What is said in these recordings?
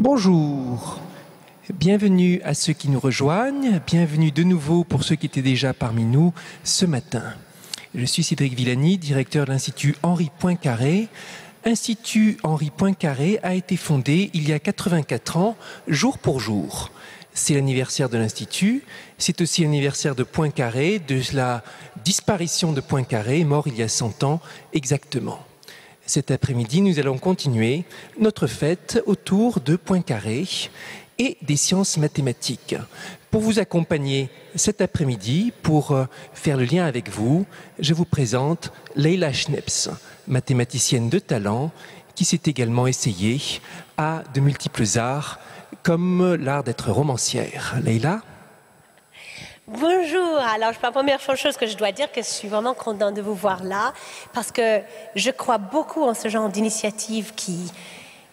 Bonjour, bienvenue à ceux qui nous rejoignent, bienvenue de nouveau pour ceux qui étaient déjà parmi nous ce matin. Je suis Cédric Villani, directeur de l'Institut Henri Poincaré. Institut Henri Poincaré a été fondé il y a 84 ans, jour pour jour. C'est l'anniversaire de l'Institut, c'est aussi l'anniversaire de Poincaré, de la disparition de Poincaré, mort il y a 100 ans exactement. Cet après-midi, nous allons continuer notre fête autour de Poincaré et des sciences mathématiques. Pour vous accompagner cet après-midi, pour euh, faire le lien avec vous, je vous présente Leila Schneps, mathématicienne de talent qui s'est également essayée à de multiples arts, comme l'art d'être romancière. Leila Bonjour. Alors, la première chose que je dois dire, que je suis vraiment contente de vous voir là, parce que je crois beaucoup en ce genre d'initiative qui,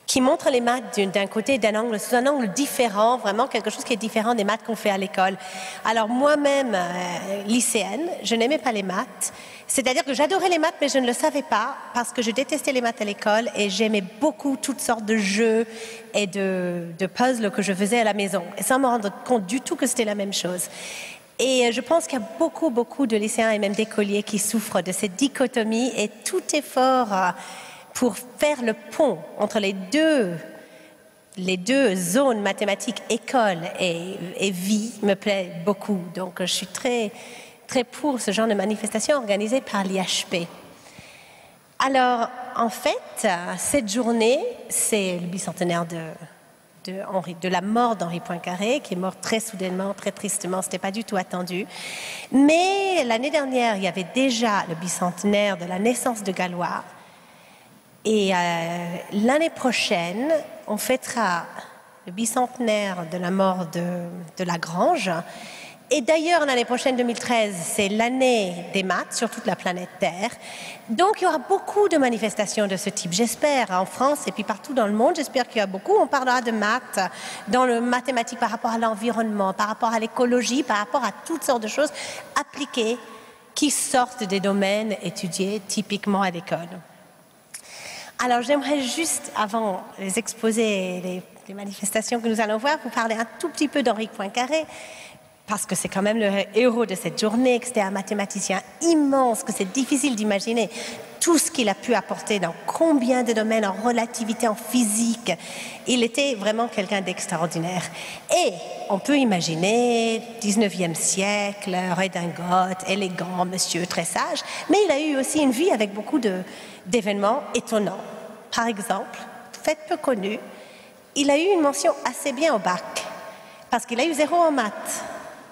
qui montre les maths d'un côté, d'un angle, sous un angle différent, vraiment quelque chose qui est différent des maths qu'on fait à l'école. Alors, moi-même, euh, lycéenne, je n'aimais pas les maths. C'est-à-dire que j'adorais les maths, mais je ne le savais pas parce que je détestais les maths à l'école et j'aimais beaucoup toutes sortes de jeux et de, de puzzles que je faisais à la maison. Et sans me rendre compte du tout que c'était la même chose. Et je pense qu'il y a beaucoup, beaucoup de lycéens et même d'écoliers qui souffrent de cette dichotomie et tout effort euh, pour faire le pont entre les deux, les deux zones mathématiques, école et, vie, me plaît beaucoup. Donc je suis très, très pour ce genre de manifestation organisée par l'IHP. Alors, en fait, cette journée, c'est le bicentenaire de, de, la mort d'Henri Poincaré, qui est mort très soudainement, très tristement, ce n'était pas du tout attendu. Mais l'année dernière, il y avait déjà le bicentenaire de la naissance de Galois. Et euh, l'année prochaine, on fêtera le bicentenaire de la mort de Lagrange. Et d'ailleurs, l'année prochaine, 2013, c'est l'année des maths sur toute la planète Terre. Donc, il y aura beaucoup de manifestations de ce type, j'espère, en France et puis partout dans le monde. J'espère qu'il y a beaucoup. On parlera de maths, dans le mathématique par rapport à l'environnement, par rapport à l'écologie, par rapport à toutes sortes de choses appliquées qui sortent des domaines étudiés typiquement à l'école. Alors, j'aimerais juste, avant les exposés les, les manifestations que nous allons voir, vous parler un tout petit peu d'Henri Poincaré parce que c'est quand même le héros de cette journée, que c'était un mathématicien immense, que c'est difficile d'imaginer tout ce qu'il a pu apporter dans combien de domaines en relativité, en physique. Il était vraiment quelqu'un d'extraordinaire. Et on peut imaginer 19e siècle, redingote, élégant, monsieur très sage, mais il a eu aussi une vie avec beaucoup d'événements étonnants. Par exemple, fait peu connu, il a eu une mention assez bien au bac, parce qu'il a eu zéro en maths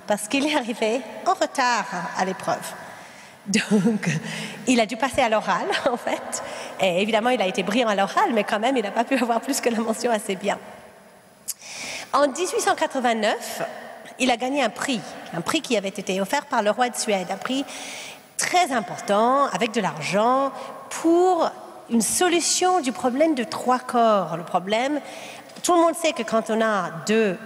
parce qu'il est arrivé en retard à l'épreuve. Donc, il a dû passer à l'oral, en fait. Et évidemment, il a été brillant à l'oral, mais quand même, il n'a pas pu avoir plus que la mention assez bien. En 1889, il a gagné un prix, un prix qui avait été offert par le roi de Suède, un prix très important, avec de l'argent, pour une solution du problème de trois corps. Le problème tout le monde sait que quand on a deux,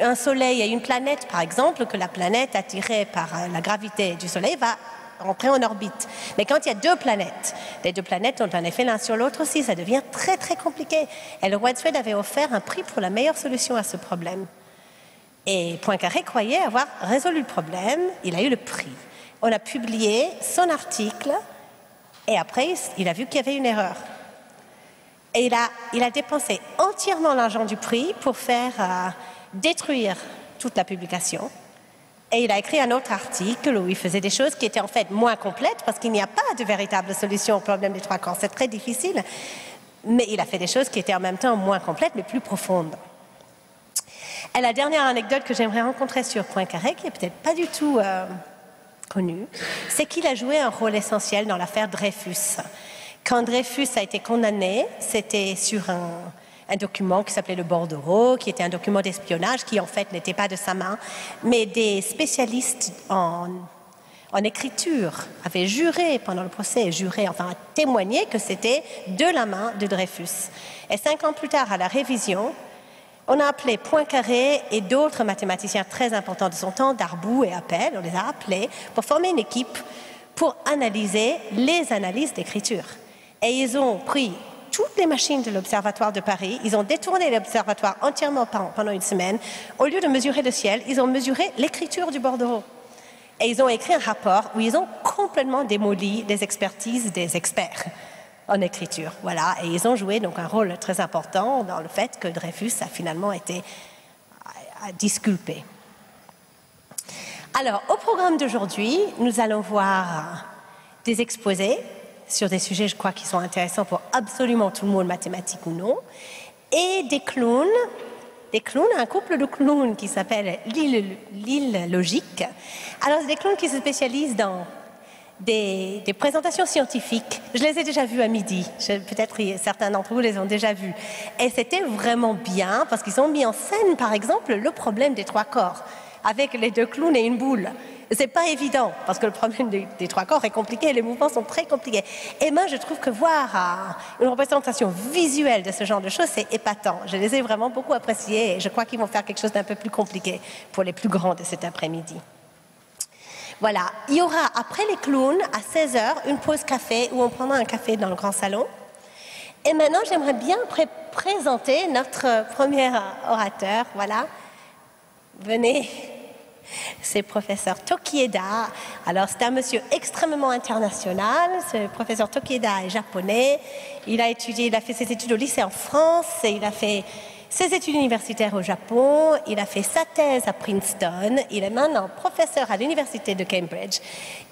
un Soleil et une planète, par exemple, que la planète attirée par euh, la gravité du Soleil va rentrer en orbite. Mais quand il y a deux planètes, les deux planètes ont un effet l'un sur l'autre aussi, ça devient très très compliqué. Et le roi de Suède avait offert un prix pour la meilleure solution à ce problème. Et Poincaré croyait avoir résolu le problème, il a eu le prix. On a publié son article et après il a vu qu'il y avait une erreur. Et il a, il a dépensé entièrement l'argent du prix pour faire euh, détruire toute la publication. Et il a écrit un autre article où il faisait des choses qui étaient en fait moins complètes parce qu'il n'y a pas de véritable solution au problème des trois corps. C'est très difficile. Mais il a fait des choses qui étaient en même temps moins complètes mais plus profondes. Et la dernière anecdote que j'aimerais rencontrer sur Poincaré, qui est peut-être pas du tout euh, connue, c'est qu'il a joué un rôle essentiel dans l'affaire Dreyfus. Quand Dreyfus a été condamné, c'était sur un, document qui s'appelait le bordereau, qui était un document d'espionnage qui en fait n'était pas de sa main, mais des spécialistes en, écriture avaient juré pendant le procès, juré, enfin témoigné que c'était de la main de Dreyfus. Et cinq ans plus tard, à la révision, on a appelé Poincaré et d'autres mathématiciens très importants de son temps, Darboux et Appel, on les a appelés pour former une équipe pour analyser les analyses d'écriture. Et ils ont pris toutes les machines de l'Observatoire de Paris, ils ont détourné l'Observatoire entièrement pendant une semaine. Au lieu de mesurer le ciel, ils ont mesuré l'écriture du bordereau. Et ils ont écrit un rapport où ils ont complètement démoli les expertises des experts en écriture. Voilà. Et ils ont joué donc un rôle très important dans le fait que Dreyfus a finalement été disculpé. Alors, au programme d'aujourd'hui, nous allons voir des exposés sur des sujets, je crois, qui sont intéressants pour absolument tout le monde, mathématiques ou non, et des clowns, des clowns, un couple de clowns qui s'appelle l'île logique. Alors, c'est des clowns qui se spécialisent dans des, présentations scientifiques. Je les ai déjà vus à midi. Peut-être certains d'entre vous les ont déjà vus. Et c'était vraiment bien parce qu'ils ont mis en scène, par exemple, le problème des trois corps avec les deux clowns et une boule. C'est pas évident parce que le problème des, trois corps est compliqué, les mouvements sont très compliqués. Et moi, je trouve que voir euh, une représentation visuelle de ce genre de choses, c'est épatant. Je les ai vraiment beaucoup appréciés et je crois qu'ils vont faire quelque chose d'un peu plus compliqué pour les plus grands de cet après-midi. Voilà, il y aura après les clowns à 16h une pause café où on prendra un café dans le grand salon. Et maintenant, j'aimerais bien présenter notre premier orateur. Voilà, venez c'est professeur Tokieda. Alors, c'est un monsieur extrêmement international. Ce professeur Tokieda est japonais. Il a étudié, il a fait ses études au lycée en France et il a fait ses études universitaires au Japon. Il a fait sa thèse à Princeton. Il est maintenant professeur à l'université de Cambridge.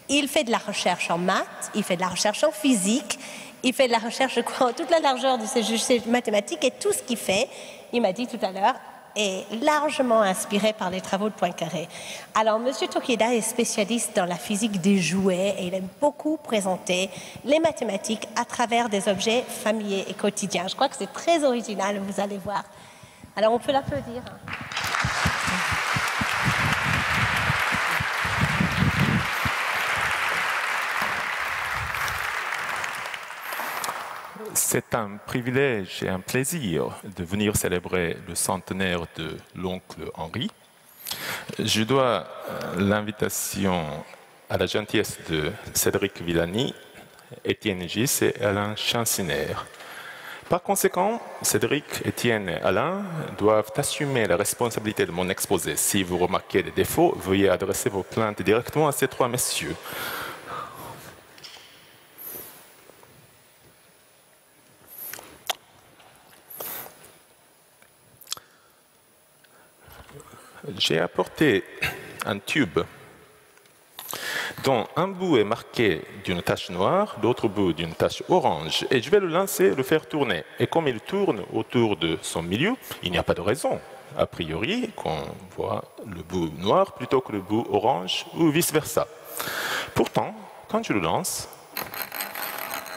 Il fait de la recherche en maths, il fait de la recherche en physique, il fait de la recherche, je crois, toute la largeur de ses mathématiques et tout ce qu'il fait, il m'a dit tout à l'heure, est largement inspiré par les travaux de Poincaré. Alors, M. Tokida est spécialiste dans la physique des jouets et il aime beaucoup présenter les mathématiques à travers des objets familiers et quotidiens. Je crois que c'est très original, vous allez voir. Alors, on peut l'applaudir. C'est un privilège et un plaisir de venir célébrer le centenaire de l'oncle Henri. Je dois euh, l'invitation à la gentillesse de Cédric Villani, Étienne Gis et Alain Chanciner. Par conséquent, Cédric, Étienne et Alain doivent assumer la responsabilité de mon exposé. Si vous remarquez des défauts, veuillez adresser vos plaintes directement à ces trois messieurs. J'ai apporté un tube dont un bout est marqué d'une tache noire, l'autre bout d'une tache orange, et je vais le lancer, le faire tourner. Et comme il tourne autour de son milieu, il n'y a pas de raison, a priori, qu'on voit le bout noir plutôt que le bout orange, ou vice-versa. Pourtant, quand je le lance,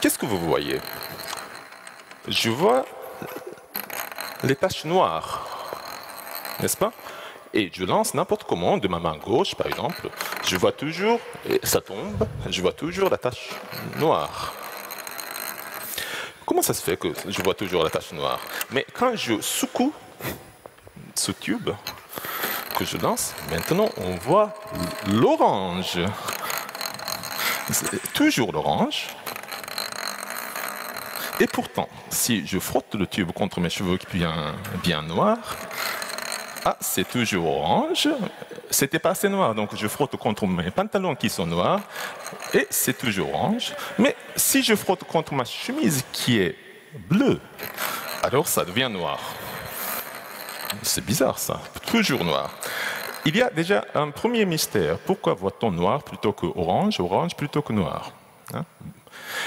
qu'est-ce que vous voyez? Je vois les taches noires, n'est-ce pas? Et je lance n'importe comment de ma main gauche, par exemple, je vois toujours, et ça tombe, je vois toujours la tache noire. Comment ça se fait que je vois toujours la tache noire? Mais quand je secoue ce tube que je lance, maintenant on voit l'orange. Toujours l'orange. Et pourtant, si je frotte le tube contre mes cheveux qui bien, bien noirs, ah, c'est toujours orange. C'était pas assez noir, donc je frotte contre mes pantalons qui sont noirs et c'est toujours orange. Mais si je frotte contre ma chemise qui est bleue, alors ça devient noir. C'est bizarre ça, toujours noir. Il y a déjà un premier mystère. Pourquoi voit-on noir plutôt que orange, orange plutôt que noir hein?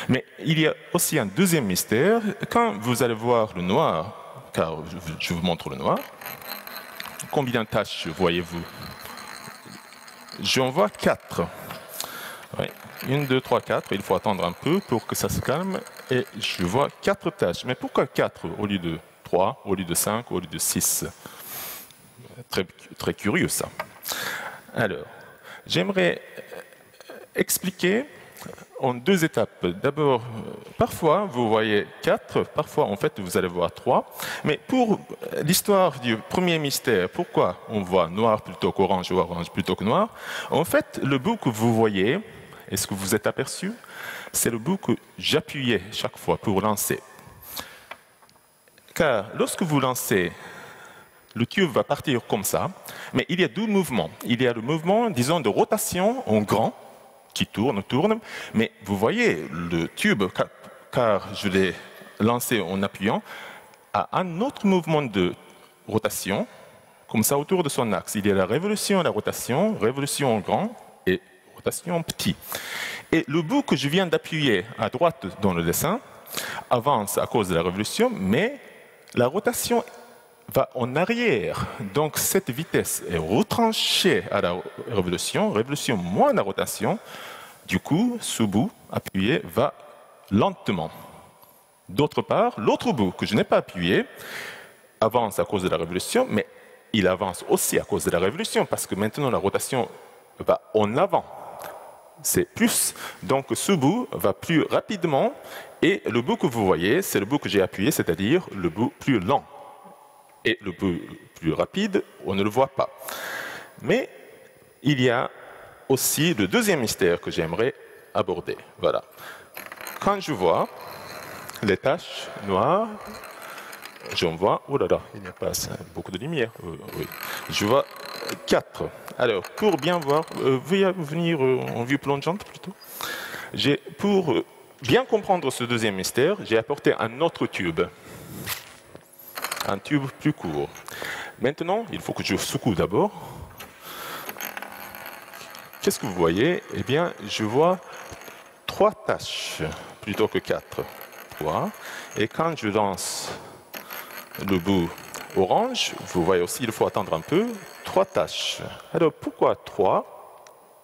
Mais il y a aussi un deuxième mystère. Quand vous allez voir le noir, car je vous montre le noir, Combien de tâches voyez-vous? J'en vois quatre. Une, deux, trois, quatre. Il faut attendre un peu pour que ça se calme. Et je vois quatre tâches. Mais pourquoi quatre au lieu de trois, au lieu de cinq, au lieu de six? Très, très curieux ça. Alors, j'aimerais expliquer en deux étapes. D'abord, parfois vous voyez quatre, parfois en fait vous allez voir trois. Mais pour l'histoire du premier mystère, pourquoi on voit noir plutôt qu'orange ou orange plutôt que noir? En fait, le bout que vous voyez, est-ce que vous êtes aperçu? C'est le bout que j'appuyais chaque fois pour lancer. car lorsque vous lancez, le tube va partir comme ça, mais il y a deux mouvements. Il y a le mouvement, disons, de rotation en grand, qui tourne, tourne, mais vous voyez, le tube, car je l'ai lancé en appuyant, a un autre mouvement de rotation, comme ça autour de son axe. Il y a la révolution la rotation, révolution en grand et rotation en petit. Et le bout que je viens d'appuyer à droite dans le dessin avance à cause de la révolution, mais la rotation va en arrière. Donc cette vitesse est retranchée à la révolution, révolution moins la rotation. Du coup, ce bout appuyé va lentement. D'autre part, l'autre bout que je n'ai pas appuyé avance à cause de la révolution, mais il avance aussi à cause de la révolution, parce que maintenant la rotation va en avant. C'est plus. Donc ce bout va plus rapidement, et le bout que vous voyez, c'est le bout que j'ai appuyé, c'est-à-dire le bout plus lent. Et le plus rapide, on ne le voit pas. Mais il y a aussi le deuxième mystère que j'aimerais aborder. Voilà. Quand je vois les taches noires, j'en vois, oh là là, il n'y a pas beaucoup de lumière. Euh, je vois quatre. Alors, pour bien voir, euh, veuillez venir euh, en vue plongeante plutôt. Pour bien comprendre ce deuxième mystère, j'ai apporté un autre tube. Un tube plus court. Maintenant, il faut que je secoue d'abord. Qu'est-ce que vous voyez? Eh bien, je vois trois taches plutôt que quatre. Et quand je lance le bout orange, vous voyez aussi, il faut attendre un peu, trois tâches. Alors pourquoi trois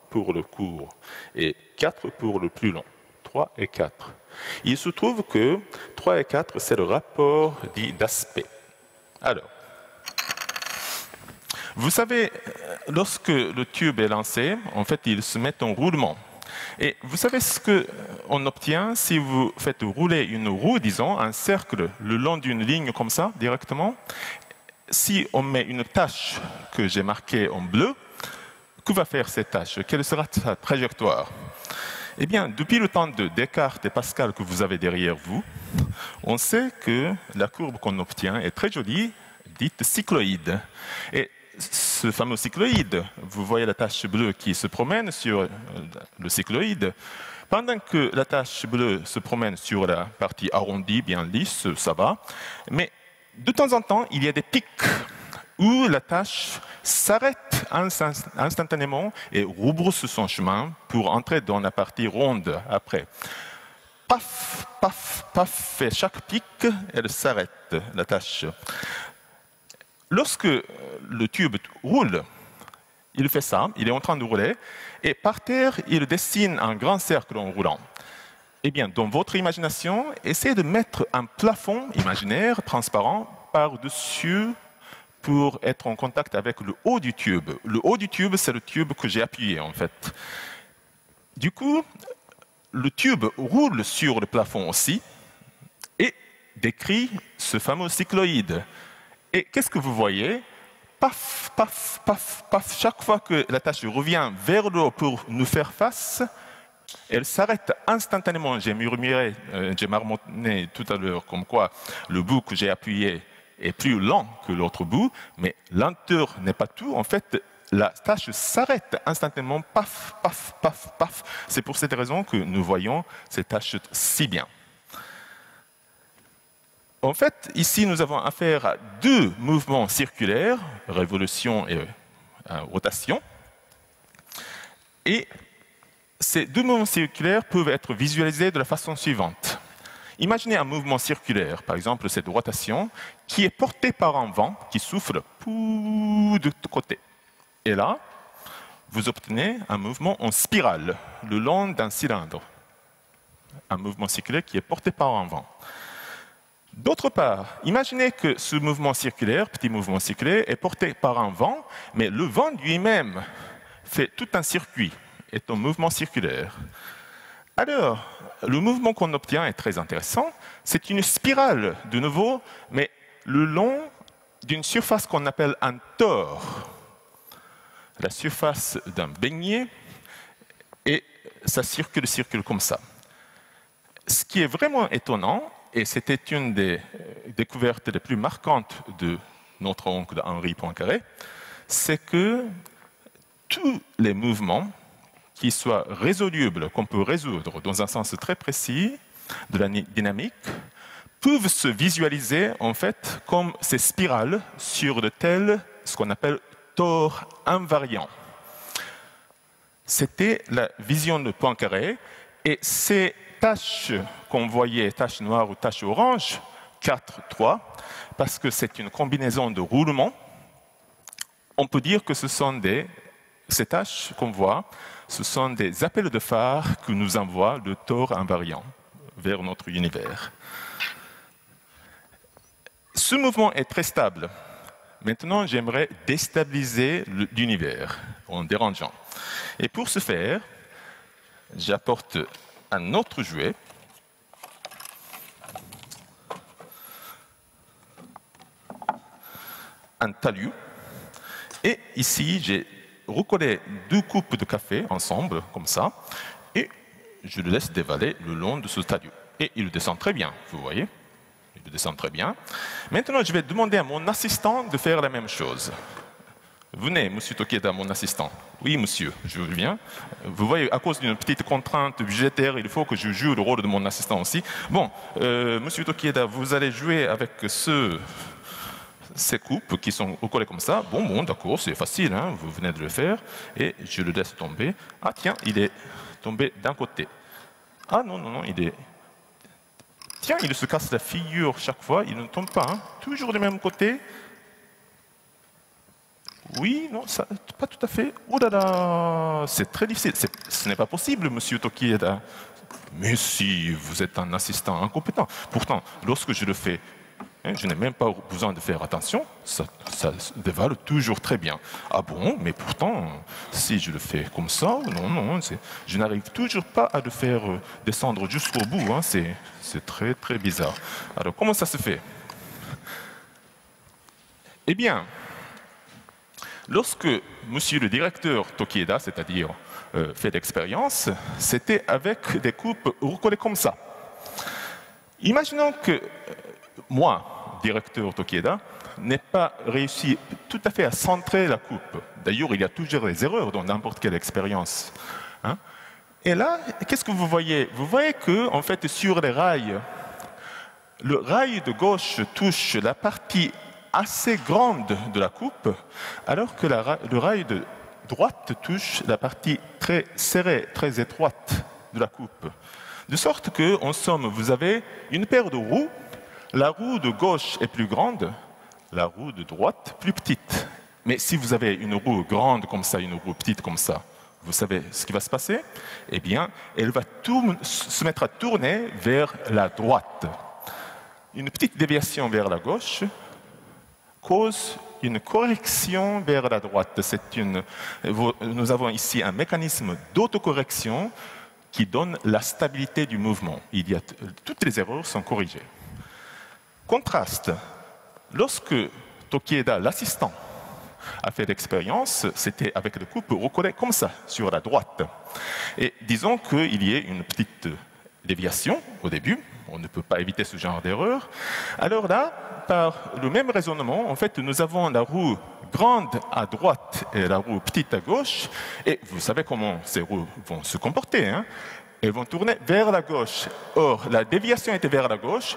pour le court et quatre pour le plus long? 3 et 4. Il se trouve que 3 et 4, c'est le rapport dit d'aspect. Alors, vous savez, lorsque le tube est lancé, en fait, il se met en roulement. Et vous savez ce qu'on obtient si vous faites rouler une roue, disons, un cercle le long d'une ligne comme ça, directement? Si on met une tâche que j'ai marquée en bleu, que va faire cette tâche Quelle sera sa trajectoire? Eh bien, depuis le temps de Descartes et Pascal que vous avez derrière vous, on sait que la courbe qu'on obtient est très jolie, dite cycloïde. Et ce fameux cycloïde, vous voyez la tache bleue qui se promène sur le cycloïde. Pendant que la tache bleue se promène sur la partie arrondie, bien lisse, ça va. Mais de temps en temps, il y a des pics où la tache s'arrête instantanément et rebrousse son chemin pour entrer dans la partie ronde après. Paf, paf, paf, et chaque pic, elle s'arrête, la tache. Lorsque le tube roule, il fait ça, il est en train de rouler, et par terre, il dessine un grand cercle en roulant. Eh bien, dans votre imagination, essayez de mettre un plafond imaginaire, transparent, par-dessus pour être en contact avec le haut du tube. Le haut du tube, c'est le tube que j'ai appuyé, en fait. Du coup, le tube roule sur le plafond aussi et décrit ce fameux cycloïde. Et qu'est-ce que vous voyez? Paf, paf, paf, paf. Chaque fois que la tâche revient vers le haut pour nous faire face, elle s'arrête instantanément. J'ai murmuré, euh, j'ai marmonné tout à l'heure comme quoi le bout que j'ai appuyé est plus lent que l'autre bout, mais lenteur n'est pas tout. En fait, la tâche s'arrête instantanément, paf, paf, paf, paf. C'est pour cette raison que nous voyons cette tâche si bien. En fait, ici, nous avons affaire à deux mouvements circulaires, révolution et euh, rotation. Et ces deux mouvements circulaires peuvent être visualisés de la façon suivante. Imaginez un mouvement circulaire, par exemple cette rotation, qui est porté par un vent qui souffle de tous côtés. Et là, vous obtenez un mouvement en spirale, le long d'un cylindre. Un mouvement circulaire qui est porté par un vent. D'autre part, imaginez que ce mouvement circulaire, petit mouvement circulaire, est porté par un vent, mais le vent lui-même fait tout un circuit, est un mouvement circulaire. Alors, le mouvement qu'on obtient est très intéressant. C'est une spirale, de nouveau, mais le long d'une surface qu'on appelle un tore. La surface d'un beignet, et ça circule, circule comme ça. Ce qui est vraiment étonnant, et c'était une des découvertes les plus marquantes de notre oncle Henri Poincaré, c'est que tous les mouvements qui soient résolubles, qu'on peut résoudre dans un sens très précis de la dynamique, peuvent se visualiser en fait comme ces spirales sur de tels, ce qu'on appelle tors invariants. C'était la vision de Poincaré et ces taches qu'on voyait, taches noires ou taches oranges, 4, 3, parce que c'est une combinaison de roulements, on peut dire que ce sont des, ces taches qu'on voit, ce sont des appels de phare que nous envoie le tort invariant vers notre univers. Ce mouvement est très stable. Maintenant, j'aimerais déstabiliser l'univers en dérangeant. Et pour ce faire, j'apporte un autre jouet. Un talus. Et ici, j'ai recollé deux coupes de café ensemble, comme ça, et je le laisse dévaler le long de ce talus. Et il descend très bien, vous voyez il descend très bien. Maintenant, je vais demander à mon assistant de faire la même chose. Venez, monsieur Tokieda, mon assistant. Oui, monsieur, je viens. Vous voyez, à cause d'une petite contrainte budgétaire, il faut que je joue le rôle de mon assistant aussi. Bon, euh, monsieur Tokieda, vous allez jouer avec ce, ces coupes qui sont recollées comme ça. Bon, bon, d'accord, c'est facile, hein, vous venez de le faire. Et je le laisse tomber. Ah, tiens, il est tombé d'un côté. Ah, non, non, non, il est Tiens, il se casse la figure chaque fois, il ne tombe pas, hein. toujours du même côté. Oui, non, ça, pas tout à fait. Oh là là, c'est très difficile. Ce n'est pas possible, monsieur Tokieda. Mais si, vous êtes un assistant incompétent. Pourtant, lorsque je le fais je n'ai même pas besoin de faire attention, ça, dévale toujours très bien. Ah bon, mais pourtant, si je le fais comme ça, non, non, je n'arrive toujours pas à le faire euh, descendre jusqu'au bout. Hein, c'est très, très bizarre. Alors, comment ça se fait? Eh bien, lorsque monsieur le directeur Tokieda, c'est-à-dire euh, fait d'expérience, c'était avec des coupes recollées comme ça. Imaginons que moi, directeur Tokieda, n'ai pas réussi tout à fait à centrer la coupe. D'ailleurs, il y a toujours des erreurs dans n'importe quelle expérience. Hein. Et là, qu'est-ce que vous voyez? Vous voyez que, en fait, sur les rails, le rail de gauche touche la partie assez grande de la coupe, alors que le rail de droite touche la partie très serrée, très étroite de la coupe. De sorte que, en somme, vous avez une paire de roues la roue de gauche est plus grande, la roue de droite plus petite. Mais si vous avez une roue grande comme ça, une roue petite comme ça, vous savez ce qui va se passer? Eh bien, elle va se mettre à tourner vers la droite. Une petite déviation vers la gauche cause une correction vers la droite. Une, nous avons ici un mécanisme d'autocorrection qui donne la stabilité du mouvement. Toutes les erreurs sont corrigées. Contraste, lorsque Tokieda, l'assistant, a fait l'expérience, c'était avec le coupe recollé comme ça, sur la droite. Et disons qu'il y ait une petite déviation au début, on ne peut pas éviter ce genre d'erreur. Alors là, par le même raisonnement, en fait, nous avons la roue grande à droite et la roue petite à gauche, et vous savez comment ces roues vont se comporter. Hein elles vont tourner vers la gauche. Or, la déviation était vers la gauche,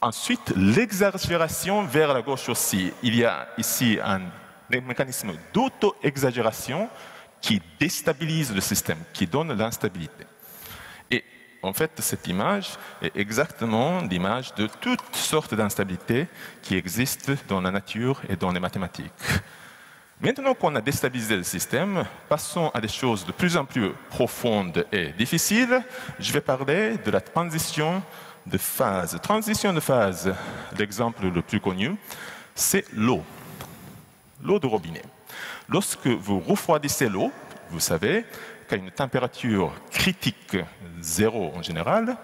Ensuite, l'exagération vers la gauche aussi. Il y a ici un mécanisme d'auto-exagération qui déstabilise le système, qui donne l'instabilité. Et en fait, cette image est exactement l'image de toutes sortes d'instabilités qui existent dans la nature et dans les mathématiques. Maintenant qu'on a déstabilisé le système, passons à des choses de plus en plus profondes et difficiles. Je vais parler de la transition de phase. Transition de phase, l'exemple le plus connu, c'est l'eau. L'eau de robinet. Lorsque vous refroidissez l'eau, vous savez qu'à une température critique, zéro en général,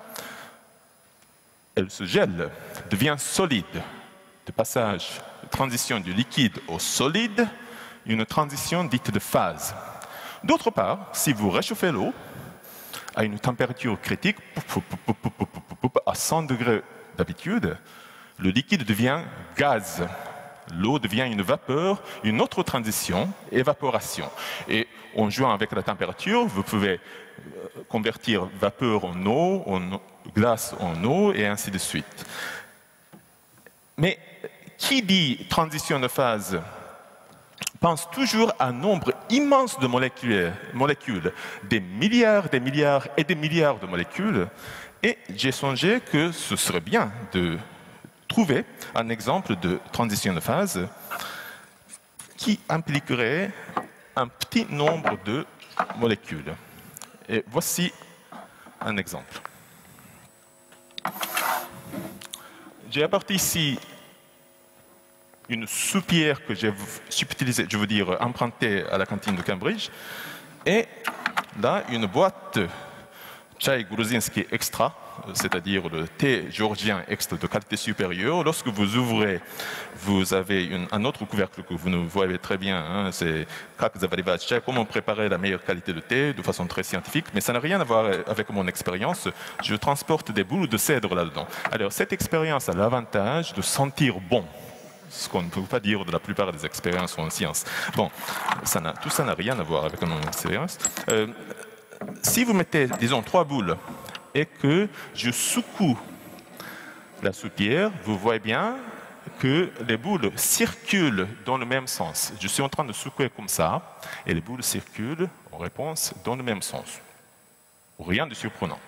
elle se gèle, devient solide. De passage, transition du liquide au solide, une transition dite de phase. D'autre part, si vous réchauffez l'eau, à une température critique, à 100 degrés d'habitude, le liquide devient gaz. L'eau devient une vapeur, une autre transition, évaporation. Et en jouant avec la température, vous pouvez euh, convertir vapeur en eau, glace en eau, et ainsi de suite. Mais qui dit transition de phase pense toujours à un nombre immense de molécules, molécules, des milliards, des milliards et des milliards de molécules. Et j'ai songé que ce serait bien de trouver un exemple de transition de phase qui impliquerait un petit nombre de molécules. Et voici un exemple. J'ai apporté ici une soupière que j'ai subtilisée, je veux dire empruntée à la cantine de Cambridge, et là une boîte chai gruzinski extra, c'est-à-dire le thé géorgien extra de qualité supérieure. Lorsque vous ouvrez, vous avez un autre couvercle que vous ne voyez très bien. Hein, c'est comment préparer la meilleure qualité de thé de façon très scientifique, mais ça n'a rien à voir avec mon expérience. Je transporte des boules de cèdre là-dedans. Alors cette expérience a l'avantage de sentir bon ce qu'on ne peut pas dire de la plupart des expériences en sciences. Bon, tout ça n'a rien à voir avec mon expérience. Euh, si vous mettez, disons, trois boules et que je secoue la soupière, vous voyez bien que les boules circulent dans le même sens. Je suis en train de secouer comme ça, et les boules circulent en réponse dans le même sens. Rien de surprenant.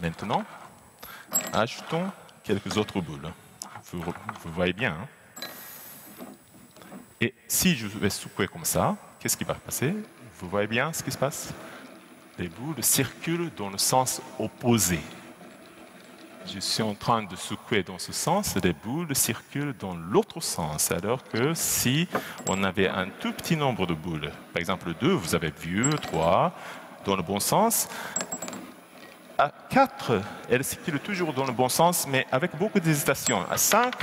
Maintenant, ajoutons quelques autres boules. Vous, voyez bien. Hein. et si je vais secouer comme ça, qu'est-ce qui va passer? Vous voyez bien ce qui se passe? Les boules circulent dans le sens opposé. Je suis en train de secouer dans ce sens, les boules circulent dans l'autre sens. Alors que si on avait un tout petit nombre de boules, par exemple deux, vous avez vu, trois, dans le bon sens, 4, elles circulent toujours dans le bon sens, mais avec beaucoup d'hésitation. À 5,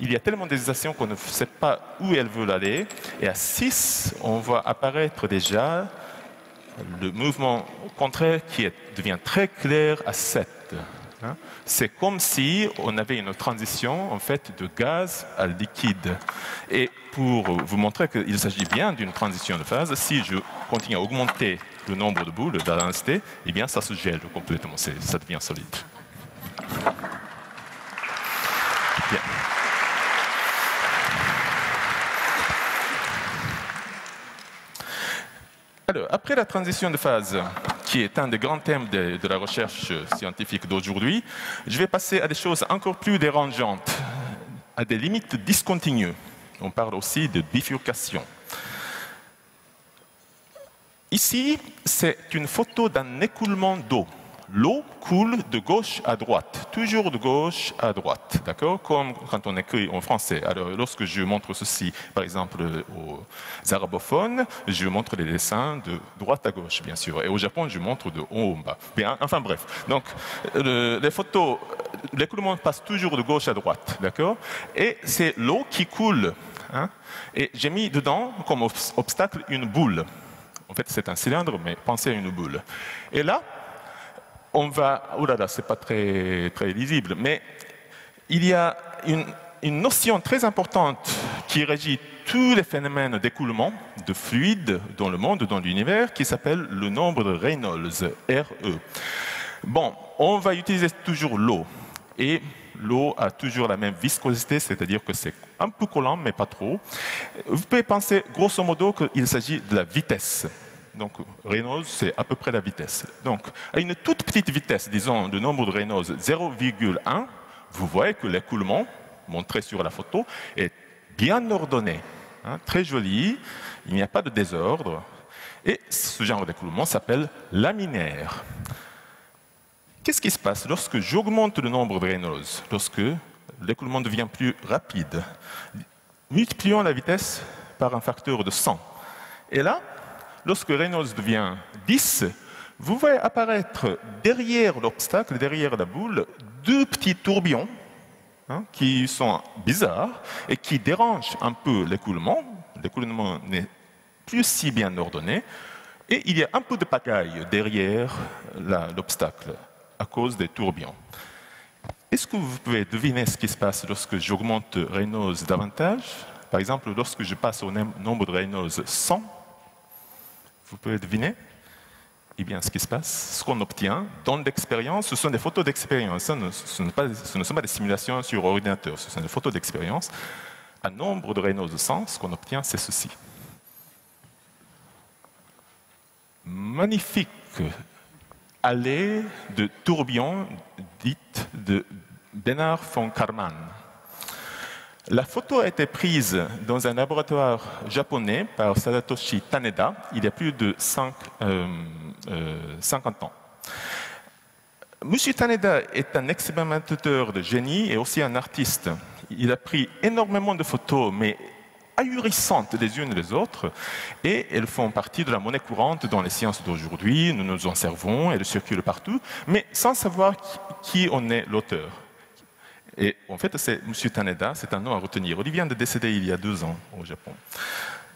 il y a tellement d'hésitation qu'on ne sait pas où elles veulent aller. Et à 6, on voit apparaître déjà le mouvement contraire qui devient très clair à 7. Hein. C'est comme si on avait une transition en fait de gaz à liquide. Et pour vous montrer qu'il s'agit bien d'une transition de phase, si je continue à augmenter le nombre de boules, de densité, eh bien ça se gèle complètement, ça devient solide. après la transition de phase, qui est un des grands thèmes de, la recherche scientifique d'aujourd'hui, je vais passer à des choses encore plus dérangeantes, à des limites discontinues. On parle aussi de bifurcation. Ici, c'est une photo d'un écoulement d'eau l'eau coule de gauche à droite, toujours de gauche à droite, d'accord Comme quand on écrit en français. Alors, lorsque je montre ceci, par exemple, aux arabophones, je montre les dessins de droite à gauche, bien sûr. Et au Japon, je montre de haut en bas. Bien, enfin bref. Donc, les photos, l'écoulement passe toujours de gauche à droite, d'accord Et c'est l'eau qui coule. Hein Et j'ai mis dedans, comme obstacle, une boule. En fait, c'est un cylindre, mais pensez à une boule. Et là, on va, oh là là, c'est pas très, très lisible, mais il y a une, notion très importante qui régit tous les phénomènes d'écoulement de fluides dans le monde, dans l'univers, qui s'appelle le nombre de Reynolds, RE. Bon, on va utiliser toujours l'eau. Et l'eau a toujours la même viscosité, c'est-à-dire que c'est un peu collant, mais pas trop. Vous pouvez penser grosso modo qu'il s'agit de la vitesse. Donc Reynolds, c'est à peu près la vitesse. Donc à une toute petite vitesse, disons le nombre de Reynolds 0,1, vous voyez que l'écoulement, montré sur la photo, est bien ordonné, hein, très joli, il n'y a pas de désordre. Et ce genre d'écoulement s'appelle laminaire. Qu'est-ce qui se passe lorsque j'augmente le nombre de Reynolds, lorsque l'écoulement devient plus rapide Multiplions la vitesse par un facteur de 100. Et là, lorsque Reynolds devient 10, vous voyez apparaître derrière l'obstacle, derrière la boule, deux petits tourbillons hein, qui sont bizarres et qui dérangent un peu l'écoulement. L'écoulement n'est plus si bien ordonné. Et il y a un peu de pagaille derrière l'obstacle à cause des tourbillons. Est-ce que vous pouvez deviner ce qui se passe lorsque j'augmente Reynolds davantage? Par exemple, lorsque je passe au nombre de Reynolds 100, vous pouvez deviner? Eh bien, ce qui se passe, ce qu'on obtient dans l'expérience, ce sont des photos d'expérience. Ce, ne sont pas des simulations sur ordinateur, ce sont des photos d'expérience. Un nombre de Reynolds 100, ce qu'on obtient, c'est ceci. Magnifique allée de tourbillon dite de Bernard von Karman. La photo a été prise dans un laboratoire japonais par Sadatoshi Taneda il y a plus de 5, 50 euh, ans. Monsieur Taneda est un expérimentateur de génie et aussi un artiste. Il a pris énormément de photos, mais ahurissantes les unes les autres, et elles font partie de la monnaie courante dans les sciences d'aujourd'hui. Nous nous en servons, elles circulent partout, mais sans savoir qui en est l'auteur. Et en fait, c'est M. Taneda, c'est un nom à retenir. Il vient de décéder il y a deux ans au Japon.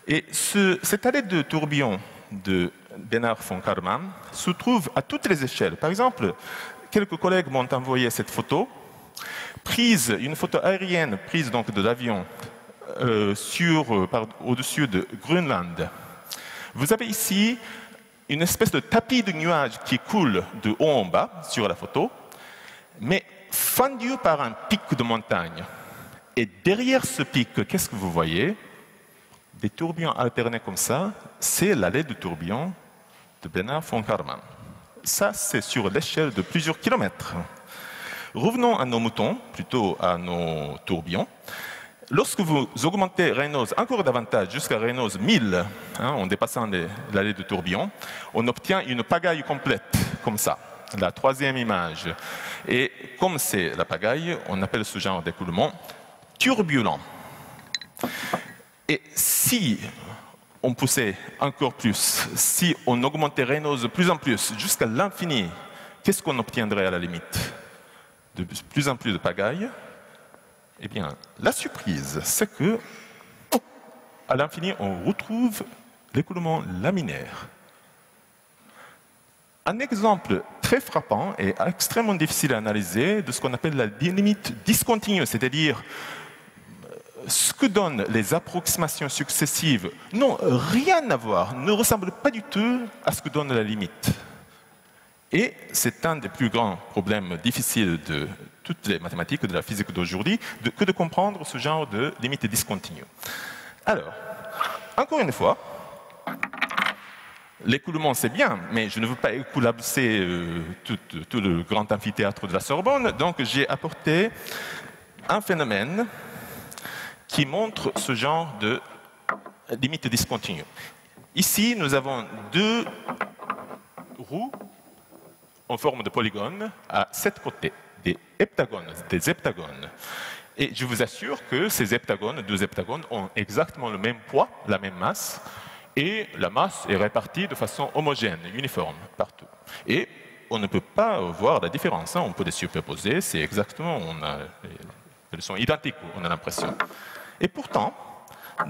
Et cette allée de tourbillon de Bernard von Karman se trouve à toutes les échelles. Par exemple, quelques collègues m'ont envoyé cette photo, prise, une photo aérienne prise donc de l'avion euh, euh, au-dessus de Greenland. Vous avez ici une espèce de tapis de nuages qui coule de haut en bas sur la photo, mais fendu par un pic de montagne. Et derrière ce pic, qu'est-ce que vous voyez? Des tourbillons alternés comme ça, c'est l'allée de tourbillon de Bernard von Karman. Ça, c'est sur l'échelle de plusieurs kilomètres. Revenons à nos moutons, plutôt à nos tourbillons. Lorsque vous augmentez Reynolds encore davantage jusqu'à Reynolds 1000, hein, en dépassant l'allée de tourbillon, on obtient une pagaille complète, comme ça la troisième image. Et comme c'est la pagaille, on appelle ce genre d'écoulement turbulent. Et si on poussait encore plus, si on augmentait Reynolds de plus en plus jusqu'à l'infini, qu'est-ce qu'on obtiendrait à la limite? De plus en plus de pagaille Eh bien, la surprise, c'est que à l'infini, on retrouve l'écoulement laminaire. Un exemple très frappant et extrêmement difficile à analyser de ce qu'on appelle la limite discontinue, c'est-à-dire euh, ce que donnent les approximations successives n'ont rien à voir, ne ressemblent pas du tout à ce que donne la limite. Et c'est un des plus grands problèmes difficiles de toutes les mathématiques de la physique d'aujourd'hui, que de comprendre ce genre de limite discontinue. Alors, encore une fois, L'écoulement, c'est bien, mais je ne veux pas écoulabser euh, tout, tout, le grand amphithéâtre de la Sorbonne, donc j'ai apporté un phénomène qui montre ce genre de limite discontinue. Ici, nous avons deux roues en forme de polygone à sept côtés, des heptagones. Et je vous assure que ces heptagones, deux heptagones, ont exactement le même poids, la même masse, et la masse est répartie de façon homogène, uniforme, partout. Et on ne peut pas voir la différence. Hein. On peut les superposer, c'est exactement, elles sont identiques, on a l'impression. Et pourtant,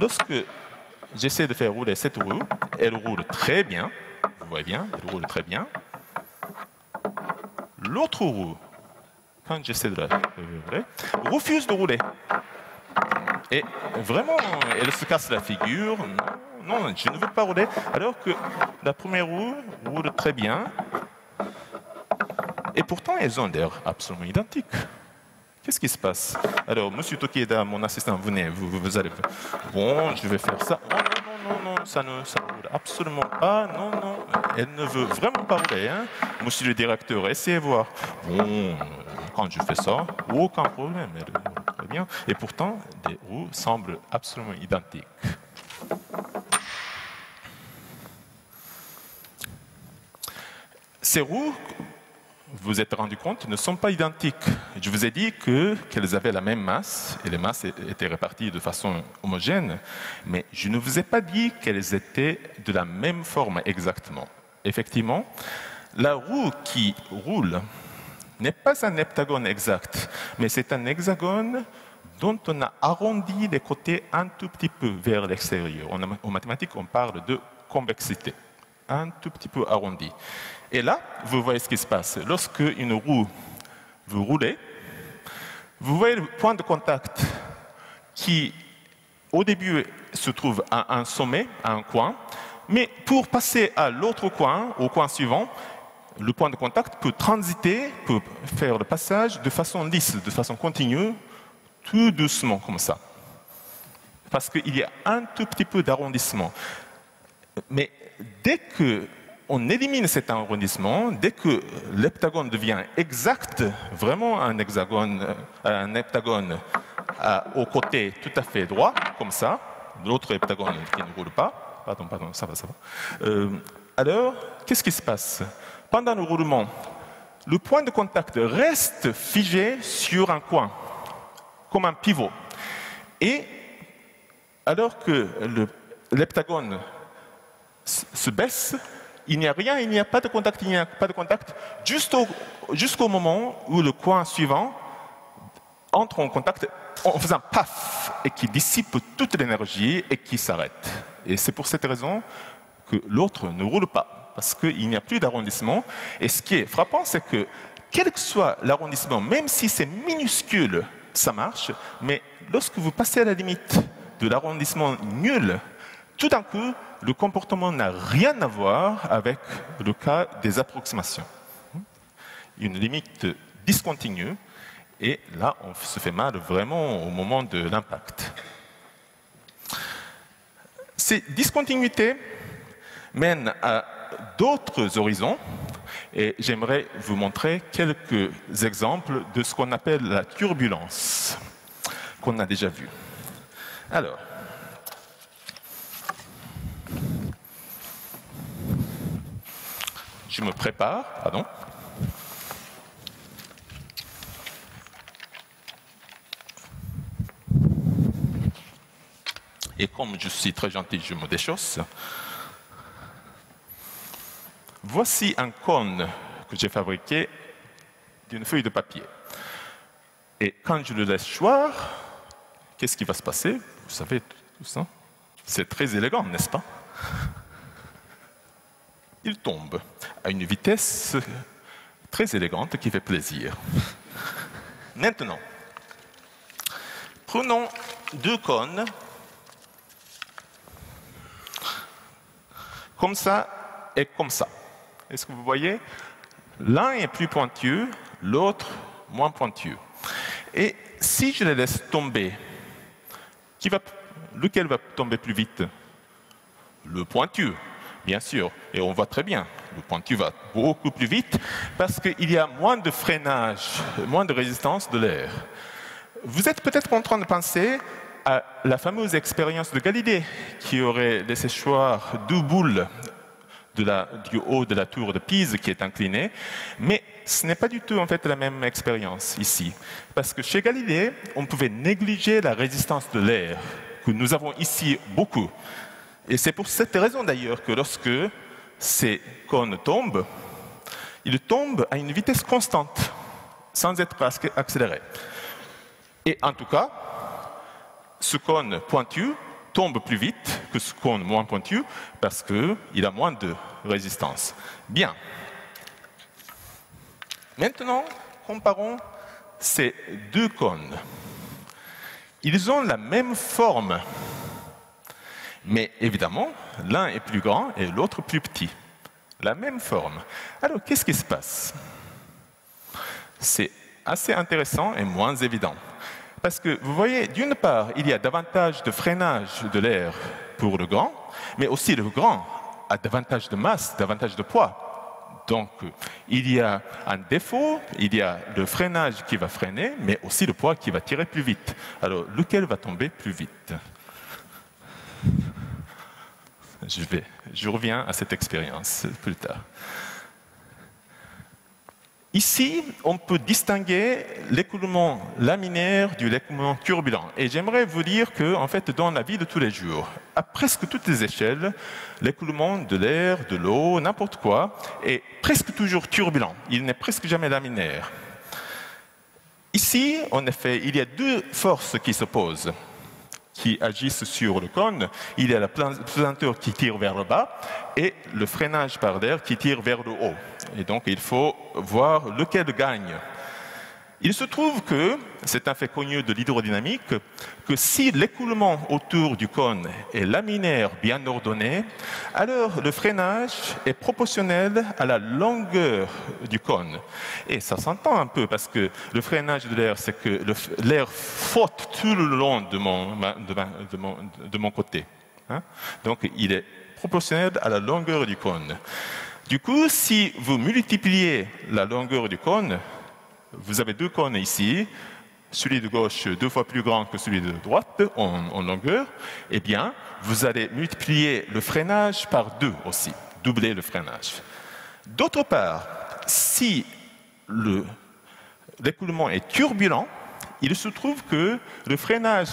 lorsque j'essaie de faire rouler cette roue, elle roule très bien, vous voyez bien, elle roule très bien. L'autre roue, quand j'essaie de la rouler, refuse de rouler. Et vraiment, elle se casse la figure non, je ne veux pas rouler. Alors que la première roue roule très bien. Et pourtant, elles ont l'air absolument identiques. Qu'est-ce qui se passe? Alors, Monsieur Tokieda, mon assistant, venez, vous, vous, allez. Bon, je vais faire ça. Non, non, non, non, ça ne, ça roule absolument pas. Non, non, elle ne veut vraiment pas rouler. Hein. Monsieur le directeur, essayez voir. Bon, quand je fais ça, aucun problème. Et pourtant, les roues semblent absolument identiques. Ces roues, vous vous êtes rendu compte, ne sont pas identiques. Je vous ai dit qu'elles avaient la même masse et les masses étaient réparties de façon homogène, mais je ne vous ai pas dit qu'elles étaient de la même forme exactement. Effectivement, la roue qui roule n'est pas un heptagone exact, mais c'est un hexagone dont on a arrondi les côtés un tout petit peu vers l'extérieur. En mathématiques, on parle de convexité. un tout petit peu arrondi. Et là, vous voyez ce qui se passe. Lorsque une roue, vous roulez, vous voyez le point de contact qui, au début, se trouve à un sommet, à un coin, mais pour passer à l'autre coin, au coin suivant, le point de contact peut transiter, peut faire le passage de façon lisse, de façon continue, tout doucement comme ça. Parce qu'il y a un tout petit peu d'arrondissement. Mais dès qu'on élimine cet arrondissement, dès que l'heptagone devient exact, vraiment un hexagone, un heptagone au côté tout à fait droit, comme ça, l'autre heptagone qui ne roule pas, pardon, pardon, ça va, ça va. Euh, alors, qu'est-ce qui se passe? Pendant le roulement, le point de contact reste figé sur un coin, comme un pivot. Et alors que l'heptagone se baisse, il n'y a rien, il n'y a pas de contact, il n'y a pas de contact, jusqu'au moment où le coin suivant entre en contact en faisant paf et qui dissipe toute l'énergie et qui s'arrête. Et c'est pour cette raison que l'autre ne roule pas, parce qu'il n'y a plus d'arrondissement. Et ce qui est frappant, c'est que quel que soit l'arrondissement, même si c'est minuscule, ça marche, mais lorsque vous passez à la limite de l'arrondissement nul, tout d'un coup, le comportement n'a rien à voir avec le cas des approximations. Une limite discontinue, et là, on se fait mal vraiment au moment de l'impact. Ces discontinuités mènent à d'autres horizons, et j'aimerais vous montrer quelques exemples de ce qu'on appelle la turbulence, qu'on a déjà vu. Alors, je me prépare, pardon. Et comme je suis très gentil, je me déchausse. Voici un cône que j'ai fabriqué d'une feuille de papier. Et quand je le laisse choir, qu'est-ce qui va se passer? Vous savez tout ça C'est très élégant, n'est-ce pas? Il tombe à une vitesse très élégante qui fait plaisir. Maintenant, prenons deux cônes comme ça et comme ça. Est-ce que vous voyez? L'un est plus pointueux, l'autre moins pointueux. Et si je les laisse tomber, qui va, lequel va tomber plus vite? Le pointueux, bien sûr. Et on voit très bien, le pointu va beaucoup plus vite parce qu'il y a moins de freinage, moins de résistance de l'air. Vous êtes peut-être en train de penser à la fameuse expérience de Galilée qui aurait laissé choir deux boules de la, du haut de la tour de Pise qui est inclinée, mais ce n'est pas du tout en fait la même expérience ici, parce que chez Galilée, on pouvait négliger la résistance de l'air que nous avons ici beaucoup, et c'est pour cette raison d'ailleurs que lorsque ces cônes tombent, ils tombent à une vitesse constante, sans être accélérés. Et en tout cas, ce cône pointu tombe plus vite que ce cône moins pointu parce qu'il a moins de résistance. Bien. Maintenant, comparons ces deux cônes. Ils ont la même forme, mais évidemment, l'un est plus grand et l'autre plus petit. La même forme. Alors, qu'est-ce qui se passe? C'est assez intéressant et moins évident. Parce que vous voyez, d'une part, il y a davantage de freinage de l'air pour le grand, mais aussi le grand a davantage de masse, davantage de poids. Donc, il y a un défaut, il y a le freinage qui va freiner, mais aussi le poids qui va tirer plus vite. Alors, lequel va tomber plus vite? Je, vais, je reviens à cette expérience plus tard. Ici, on peut distinguer l'écoulement laminaire du l'écoulement turbulent. Et j'aimerais vous dire que, en fait, dans la vie de tous les jours, à presque toutes les échelles, l'écoulement de l'air, de l'eau, n'importe quoi, est presque toujours turbulent. Il n'est presque jamais laminaire. Ici, en effet, il y a deux forces qui s'opposent. Qui agissent sur le cône. Il y a la pesanteur qui tire vers le bas et le freinage par l'air qui tire vers le haut. Et donc il faut voir lequel gagne. Il se trouve que, c'est un fait connu de l'hydrodynamique, que si l'écoulement autour du cône est laminaire bien ordonné, alors le freinage est proportionnel à la longueur du cône. Et ça s'entend un peu parce que le freinage de l'air, c'est que l'air flotte tout le long de mon, de mon, côté. Hein. Donc il est proportionnel à la longueur du cône. Du coup, si vous multipliez la longueur du cône, vous avez deux cônes ici, celui de gauche deux fois plus grand que celui de droite en, longueur, eh bien, vous allez multiplier le freinage par deux aussi, doubler le freinage. D'autre part, si l'écoulement est turbulent, il se trouve que le freinage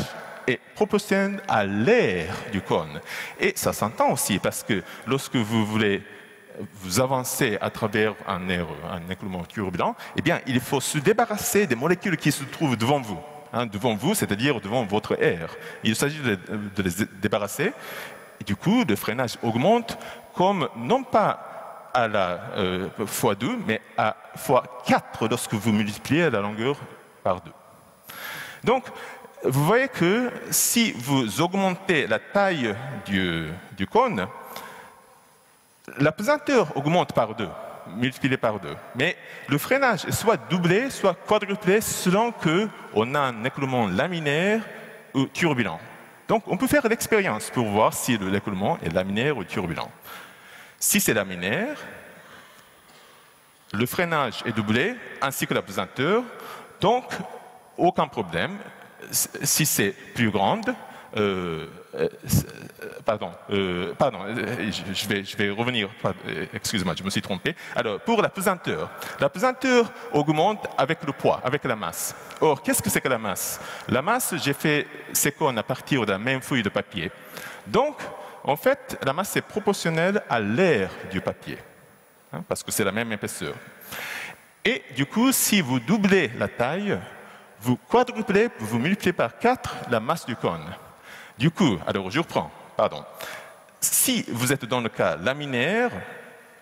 est proportionnel à l'air du cône. Et ça s'entend aussi parce que lorsque vous voulez vous avancez à travers un air, un écoulement turbulent, eh bien, il faut se débarrasser des molécules qui se trouvent devant vous. Hein, devant vous, c'est-à-dire devant votre air. Il s'agit de, les débarrasser. Du coup, le freinage augmente comme non pas à la euh, fois 2, mais à fois 4 lorsque vous multipliez la longueur par 2. Donc, vous voyez que si vous augmentez la taille du cône, la pesanteur augmente par deux, multipliée par deux. Mais le freinage est soit doublé, soit quadruplé selon qu'on a un écoulement laminaire ou turbulent. Donc on peut faire l'expérience pour voir si l'écoulement est laminaire ou turbulent. Si c'est laminaire, le freinage est doublé ainsi que la pesanteur, donc aucun problème. Si c'est plus grande, euh, euh, pardon, euh, pardon, je vais, je vais revenir, excusez-moi, je me suis trompé. Alors, pour la pesanteur, la pesanteur augmente avec le poids, avec la masse. Or, qu'est-ce que c'est que la masse? La masse, j'ai fait ces cônes à partir de la même feuille de papier. Donc, en fait, la masse est proportionnelle à l'air du papier, hein, parce que c'est la même épaisseur. Et du coup, si vous doublez la taille, vous quadruplez, vous multipliez par 4 la masse du cône. Du coup, alors je reprends, pardon. Si vous êtes dans le cas laminaire,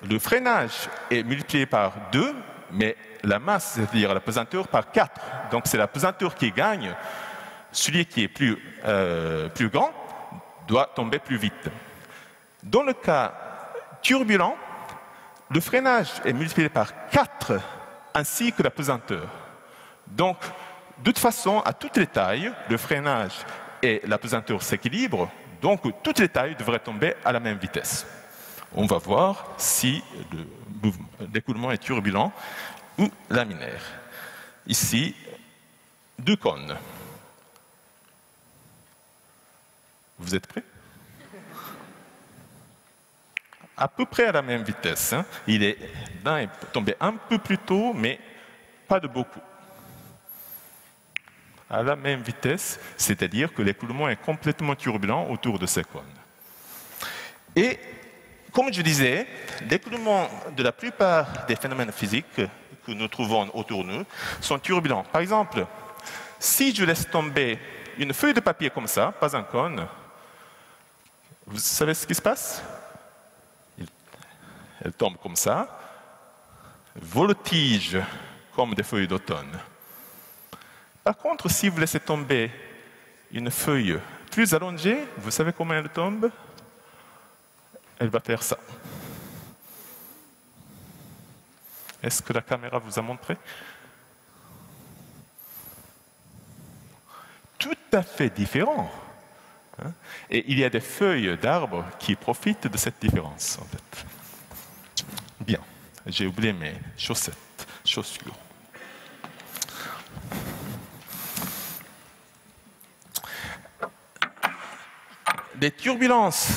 le freinage est multiplié par 2, mais la masse, c'est-à-dire la pesanteur, par 4. Donc c'est la pesanteur qui gagne. Celui qui est plus, euh, plus grand doit tomber plus vite. Dans le cas turbulent, le freinage est multiplié par 4 ainsi que la pesanteur. Donc, de toute façon, à toutes les tailles, le freinage et la pesanteur s'équilibre, donc toutes les tailles devraient tomber à la même vitesse. On va voir si l'écoulement est turbulent ou laminaire. Ici, deux cônes. Vous êtes prêts? À peu près à la même vitesse. Hein. Il est tombé un peu plus tôt, mais pas de beaucoup à la même vitesse, c'est-à-dire que l'écoulement est complètement turbulent autour de ces cônes. Et comme je disais, l'écoulement de la plupart des phénomènes physiques que nous trouvons autour de nous sont turbulents. Par exemple, si je laisse tomber une feuille de papier comme ça, pas un cône, vous savez ce qui se passe? Elle tombe comme ça, voltige comme des feuilles d'automne. Par contre, si vous laissez tomber une feuille plus allongée, vous savez comment elle tombe? Elle va faire ça. Est-ce que la caméra vous a montré? Tout à fait différent. Hein? Et il y a des feuilles d'arbres qui profitent de cette différence, en fait. Bien, j'ai oublié mes chaussettes, chaussures. Les turbulences,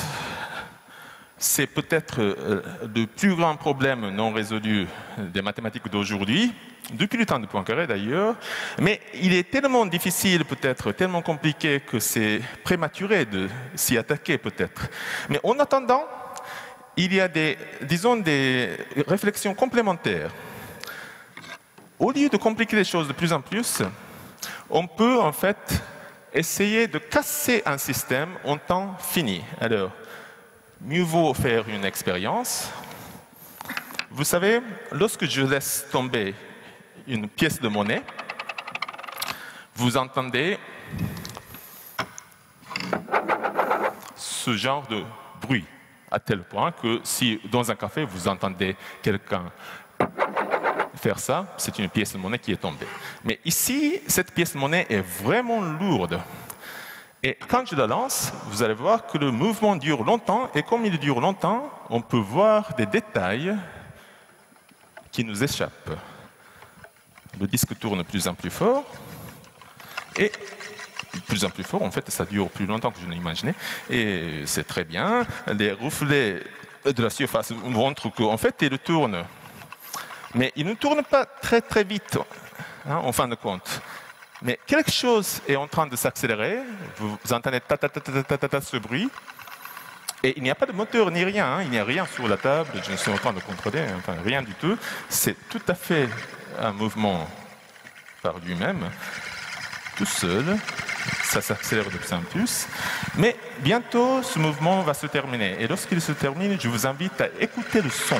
c'est peut-être euh, le plus grand problème non résolu des mathématiques d'aujourd'hui, depuis le temps de Poincaré d'ailleurs, mais il est tellement difficile peut-être, tellement compliqué que c'est prématuré de s'y attaquer peut-être. Mais en attendant, il y a des, disons, des réflexions complémentaires. Au lieu de compliquer les choses de plus en plus, on peut en fait essayer de casser un système en temps fini. Alors, mieux vaut faire une expérience. Vous savez, lorsque je laisse tomber une pièce de monnaie, vous entendez ce genre de bruit, à tel point que si dans un café vous entendez quelqu'un faire ça, c'est une pièce de monnaie qui est tombée. Mais ici, cette pièce de monnaie est vraiment lourde. Et quand je la lance, vous allez voir que le mouvement dure longtemps, et comme il dure longtemps, on peut voir des détails qui nous échappent. Le disque tourne de plus en plus fort, et plus en plus fort, en fait, ça dure plus longtemps que je l'imaginais, et c'est très bien. Les reflets de la surface montrent qu'en fait, il tourne mais il ne tourne pas très très vite, hein, en fin de compte. Mais quelque chose est en train de s'accélérer. Vous, entendez ta, ce bruit. Et il n'y a pas de moteur ni rien. Hein. Il n'y a rien sur la table. Je ne suis en train de contrôler. Enfin, rien du tout. C'est tout à fait un mouvement par lui-même, tout seul. Ça s'accélère de plus en plus. Mais bientôt, ce mouvement va se terminer. Et lorsqu'il se termine, je vous invite à écouter le son.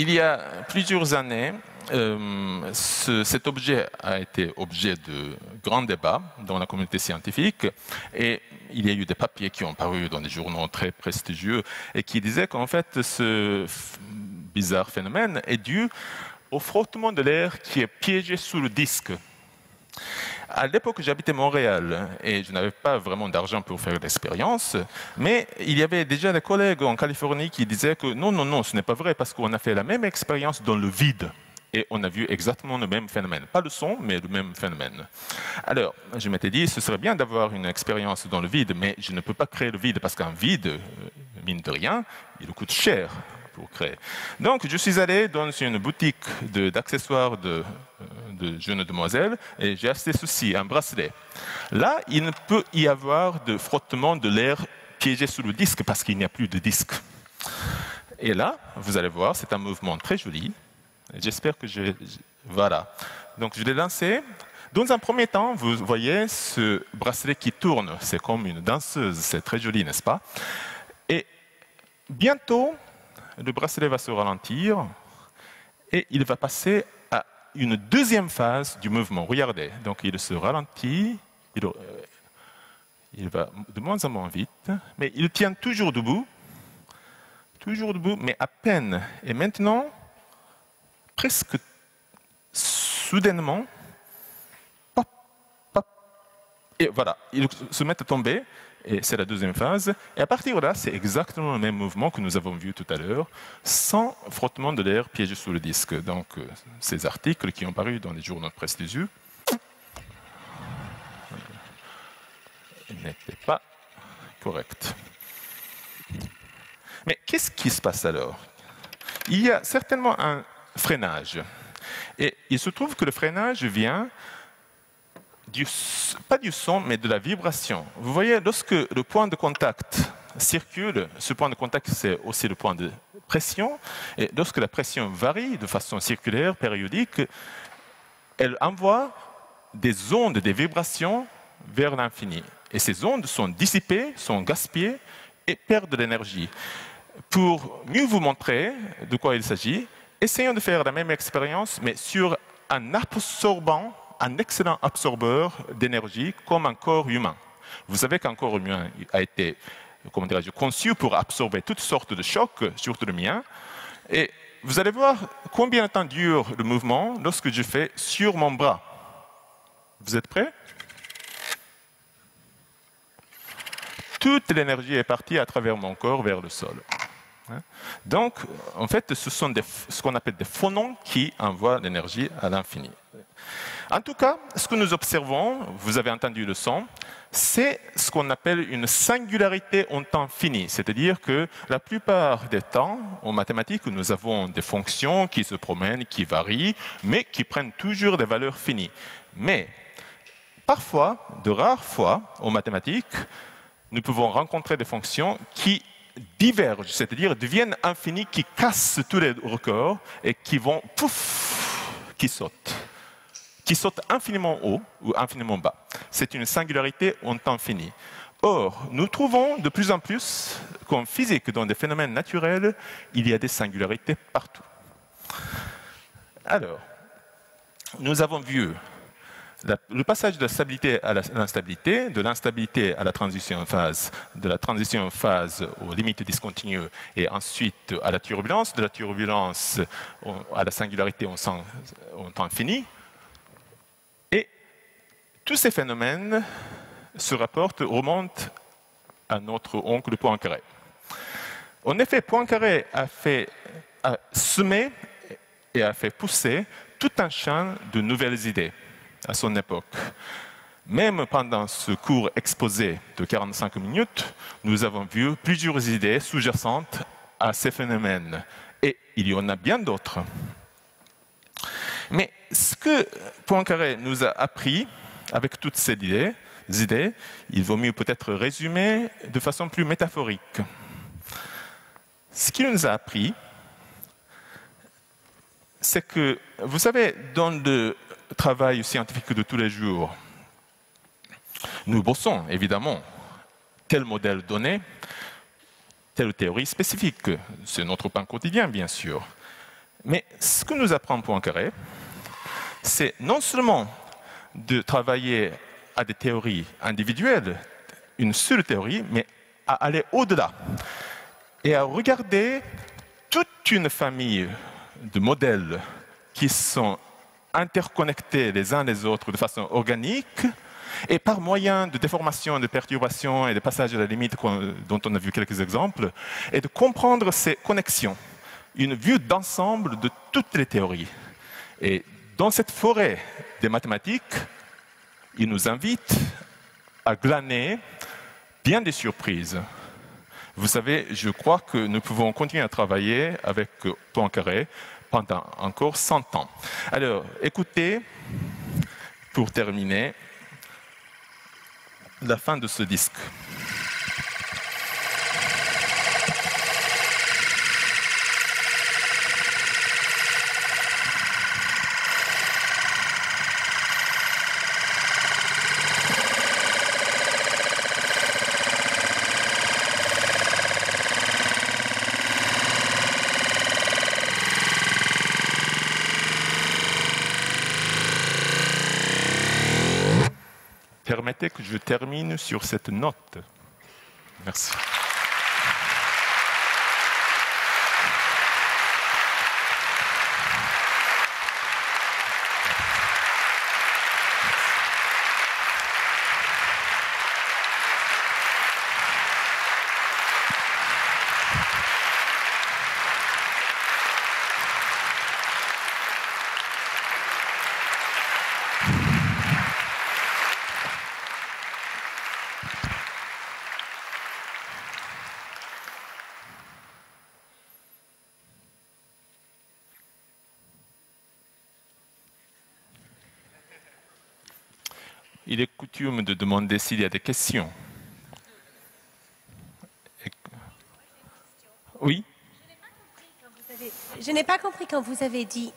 Il y a plusieurs années, euh, cet objet a été objet de grands débats dans la communauté scientifique et il y a eu des papiers qui ont paru dans des journaux très prestigieux et qui disaient qu'en fait ce bizarre phénomène est dû au frottement de l'air qui est piégé sous le disque. À l'époque, j'habitais Montréal et je n'avais pas vraiment d'argent pour faire l'expérience, mais il y avait déjà des collègues en Californie qui disaient que non, non, non, ce n'est pas vrai parce qu'on a fait la même expérience dans le vide. Et on a vu exactement le même phénomène. Pas le son, mais le même phénomène. Alors, je m'étais dit, ce serait bien d'avoir une expérience dans le vide, mais je ne peux pas créer le vide parce qu'un vide, euh, mine de rien, il coûte cher Donc, je suis allé dans une boutique d'accessoires de, euh, de, jeunes demoiselles et j'ai acheté ceci, un bracelet. Là, il ne peut y avoir de frottement de l'air piégé sous le disque parce qu'il n'y a plus de disque. Et là, vous allez voir, c'est un mouvement très joli. J'espère que je... Voilà. Donc, je l'ai lancé. Dans un premier temps, vous voyez ce bracelet qui tourne. C'est comme une danseuse. C'est très joli, n'est-ce pas? Et bientôt, le bracelet va se ralentir et il va passer à une deuxième phase du mouvement. Regardez, donc il se ralentit, il, euh, va de moins en moins vite, mais il tient toujours debout, toujours debout, mais à peine. Et maintenant, presque soudainement, et voilà, il se met à tomber, c'est la deuxième phase. Et à partir de là, c'est exactement le même mouvement que nous avons vu tout à l'heure, sans frottement de l'air piégé sous le disque. Donc, euh, ces articles qui ont paru dans les journaux prestigieux n'étaient pas corrects. Mais qu'est-ce qui se passe alors? Il y a certainement un freinage. Et il se trouve que le freinage vient pas du son, mais de la vibration. Vous voyez, lorsque le point de contact circule, ce point de contact, c'est aussi le point de pression, et lorsque la pression varie de façon circulaire, périodique, elle envoie des ondes, des vibrations vers l'infini. Et ces ondes sont dissipées, sont gaspillées et perdent de l'énergie. Pour mieux vous montrer de quoi il s'agit, essayons de faire la même expérience, mais sur un absorbant un excellent absorbeur d'énergie comme un corps humain. Vous savez qu'un corps humain a été comment conçu pour absorber toutes sortes de chocs, surtout le mien. Et vous allez voir combien de temps dure le mouvement lorsque je fais sur mon bras. Vous êtes prêts? Toute l'énergie est partie à travers mon corps vers le sol. Hein? Donc, en fait, ce sont ce qu'on appelle des phonons qui envoient l'énergie à l'infini. En tout cas, ce que nous observons, vous avez entendu le son, c'est ce qu'on appelle une singularité en temps fini. C'est-à-dire que la plupart des temps, en mathématiques, nous avons des fonctions qui se promènent, qui varient, mais qui prennent toujours des valeurs finies. Mais parfois, de rares fois, en mathématiques, nous pouvons rencontrer des fonctions qui divergent, c'est-à-dire deviennent infinies, qui cassent tous les records et qui vont, pouf, qui sautent qui saute infiniment haut ou infiniment bas. C'est une singularité en temps fini. Or, nous trouvons de plus en plus qu'en physique, dans des phénomènes naturels, il y a des singularités partout. Alors, nous avons vu le passage de la stabilité à l'instabilité, de l'instabilité à la transition phase, de la transition phase aux limites discontinues et ensuite à la turbulence, de la turbulence à la singularité en temps fini. Tous ces phénomènes se rapportent, remontent à notre oncle Poincaré. En effet, Poincaré a, fait, a semé et a fait pousser tout un champ de nouvelles idées à son époque. Même pendant ce cours exposé de 45 minutes, nous avons vu plusieurs idées sous-jacentes à ces phénomènes. Et il y en a bien d'autres. Mais ce que Poincaré nous a appris, avec toutes ces idées, idées, il vaut mieux peut-être résumer de façon plus métaphorique. Ce qu'il nous a appris, c'est que, vous savez, dans le travail scientifique de tous les jours, nous bossons évidemment tel modèle donné, telle théorie spécifique. C'est notre pain quotidien, bien sûr. Mais ce que nous apprend Poincaré, c'est non seulement de travailler à des théories individuelles, une seule théorie, mais à aller au-delà et à regarder toute une famille de modèles qui sont interconnectés les uns les autres de façon organique et par moyen de déformation, de perturbation et de passage à la limite dont on a vu quelques exemples, et de comprendre ces connexions, une vue d'ensemble de toutes les théories. Et dans cette forêt des mathématiques, il nous invite à glaner bien des surprises. Vous savez, je crois que nous pouvons continuer à travailler avec Poincaré pendant encore 100 ans. Alors, écoutez, pour terminer, la fin de ce disque. Que je termine sur cette note. Merci. il est coutume de demander s'il y a des questions. Oui Je n'ai pas compris quand vous avez dit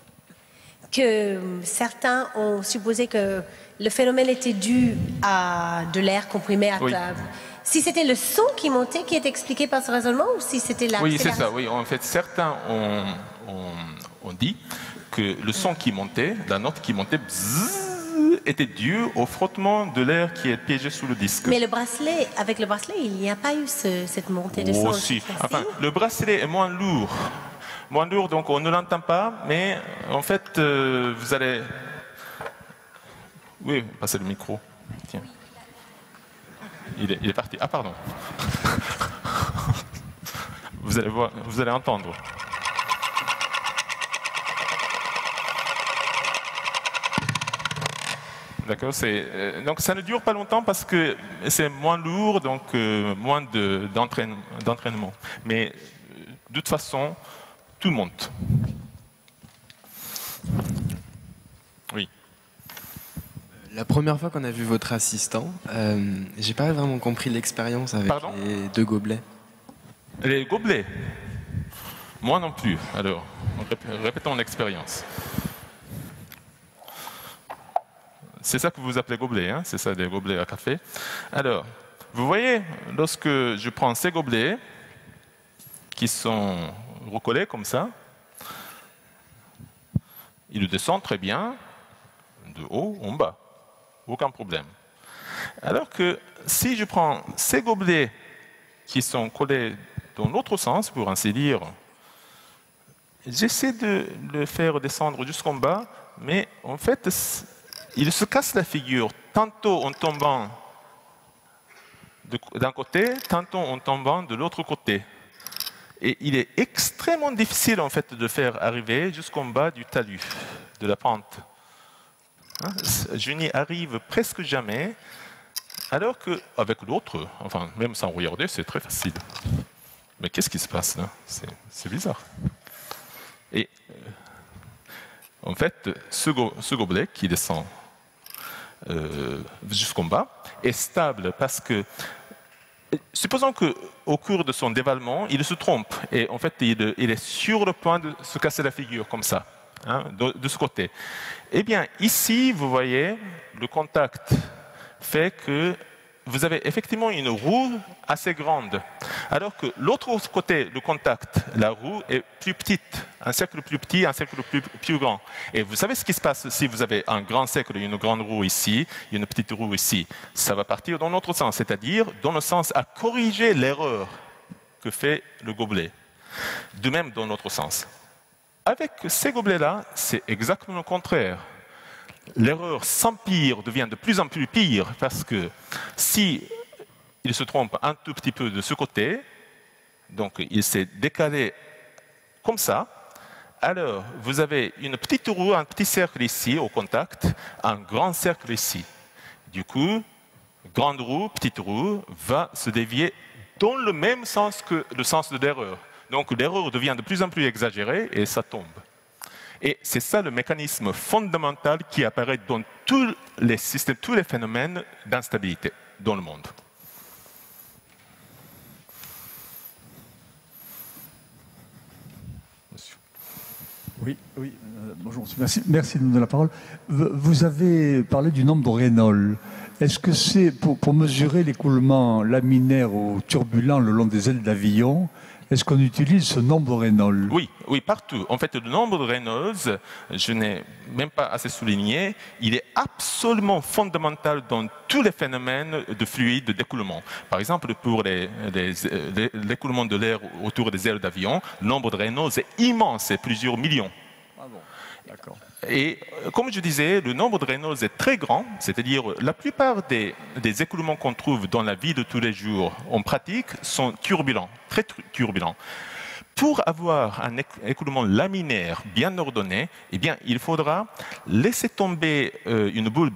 que certains ont supposé que le phénomène était dû à de l'air comprimé à table. Si c'était le son qui montait qui est expliqué par ce raisonnement ou si c'était la Oui, c'est ça. Oui, en fait, certains ont, ont, dit que le son qui montait, la note qui montait, était dû au frottement de l'air qui est piégé sous le disque. Mais le bracelet, avec le bracelet, il n'y a pas eu cette montée de son. Aussi. Enfin, le bracelet est moins lourd. Moins lourd, donc on ne l'entend pas, mais en fait, euh, vous allez. Oui, passez le micro. Tiens. il est, parti. Ah, pardon. vous, allez voir, vous allez entendre. D'accord euh, Donc ça ne dure pas longtemps parce que c'est moins lourd, donc euh, moins d'entraînement. Mais de toute façon, tout monte. Oui. La première fois qu'on a vu votre assistant, euh, j'ai pas vraiment compris l'expérience avec les deux gobelets. Les gobelets? Moi non plus. Alors, répétons l'expérience. C'est ça que vous appelez gobelets, hein? C'est ça des gobelets à café. Alors, vous voyez, lorsque je prends ces gobelets, qui sont recollés comme ça, ils descendent très bien de haut en bas. Aucun problème. Alors que si je prends ces gobelets qui sont collés dans l'autre sens, pour ainsi dire, j'essaie de le faire descendre jusqu'en bas, mais en fait, il se casse la figure, tantôt en tombant d'un côté, tantôt en tombant de l'autre côté. Et il est extrêmement difficile en fait de faire arriver jusqu'en bas du talus, de la pente. Hein, je n'y arrive presque jamais, alors qu'avec l'autre, enfin même sans regarder, c'est très facile. Mais qu'est-ce qui se passe là? C'est bizarre. Et euh, en fait, ce gobelet qui descend euh, jusqu'en bas, est stable parce que Supposons qu'au cours de son dévalement, il se trompe et en fait il, est sur le point de se casser la figure comme ça, hein, de, ce côté. Eh bien, ici, vous voyez, le contact fait que vous avez effectivement une roue assez grande, alors que l'autre côté, le contact, la roue est plus petite, un cercle plus petit, un cercle plus, plus grand. Et vous savez ce qui se passe si vous avez un grand cercle, une grande roue ici, une petite roue ici? Ça va partir dans l'autre sens, c'est-à-dire dans le sens à corriger l'erreur que fait le gobelet. De même dans l'autre sens. Avec ces gobelets-là, c'est exactement le contraire l'erreur s'empire, devient de plus en plus pire, parce que si il se trompe un tout petit peu de ce côté, donc il s'est décalé comme ça, alors vous avez une petite roue, un petit cercle ici au contact, un grand cercle ici. Du coup, grande roue, petite roue va se dévier dans le même sens que le sens de l'erreur. Donc l'erreur devient de plus en plus exagérée et ça tombe. Et c'est ça le mécanisme fondamental qui apparaît dans tous les systèmes, tous les phénomènes d'instabilité dans le monde. Oui, oui. Euh, bonjour. Merci, merci de me donner la parole. Vous avez parlé du nombre de Reynolds. Est-ce que c'est pour, pour, mesurer l'écoulement laminaire ou turbulent le long des ailes d'avion est-ce qu'on utilise ce nombre Reynolds Oui, oui, partout. En fait, le nombre de Reynolds, je n'ai même pas assez souligné, il est absolument fondamental dans tous les phénomènes de fluide d'écoulement. Par exemple, pour l'écoulement de l'air autour des ailes d'avion, le nombre de Reynolds est immense, c'est plusieurs millions. Ah bon, d'accord. Et euh, comme je disais, le nombre de Reynolds est très grand, c'est-à-dire la plupart des, écoulements qu'on trouve dans la vie de tous les jours en pratique sont turbulents, très turbulents. Pour avoir un écoulement laminaire bien ordonné, eh bien, il faudra laisser tomber euh, une boule,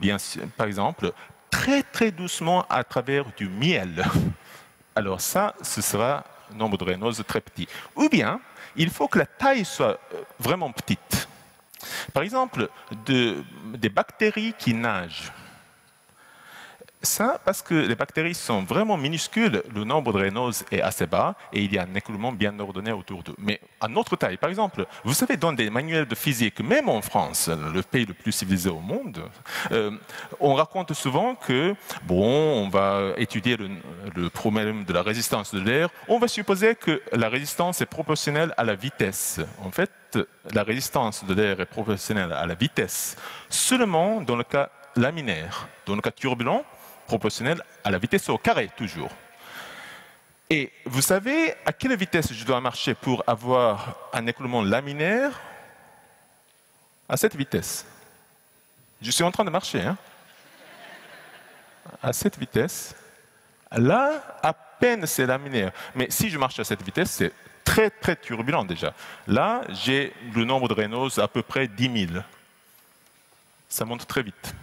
par exemple, très très doucement à travers du miel. Alors ça, ce sera un nombre de Reynolds très petit. Ou bien, il faut que la taille soit euh, vraiment petite. Par exemple, des bactéries qui nagent. Ça, parce que les bactéries sont vraiment minuscules, le nombre de Reynolds est assez bas et il y a un écoulement bien ordonné autour d'eux. Mais à notre taille, par exemple, vous savez, dans des manuels de physique, même en France, le pays le plus civilisé au monde, euh, on raconte souvent que, bon, on va étudier le problème de la résistance de l'air, on va supposer que la résistance est proportionnelle à la vitesse. En fait, la résistance de l'air est proportionnelle à la vitesse seulement dans le cas laminaire. Dans le cas turbulent, proportionnel à la vitesse au carré, toujours. Et vous savez à quelle vitesse je dois marcher pour avoir un écoulement laminaire? À cette vitesse. Je suis en train de marcher. Hein à cette vitesse, Là, à peine c'est laminaire. Mais si je marche à cette vitesse, c'est très très turbulent déjà. Là, j'ai le nombre de Reynolds à peu près 10 000. Ça monte très vite.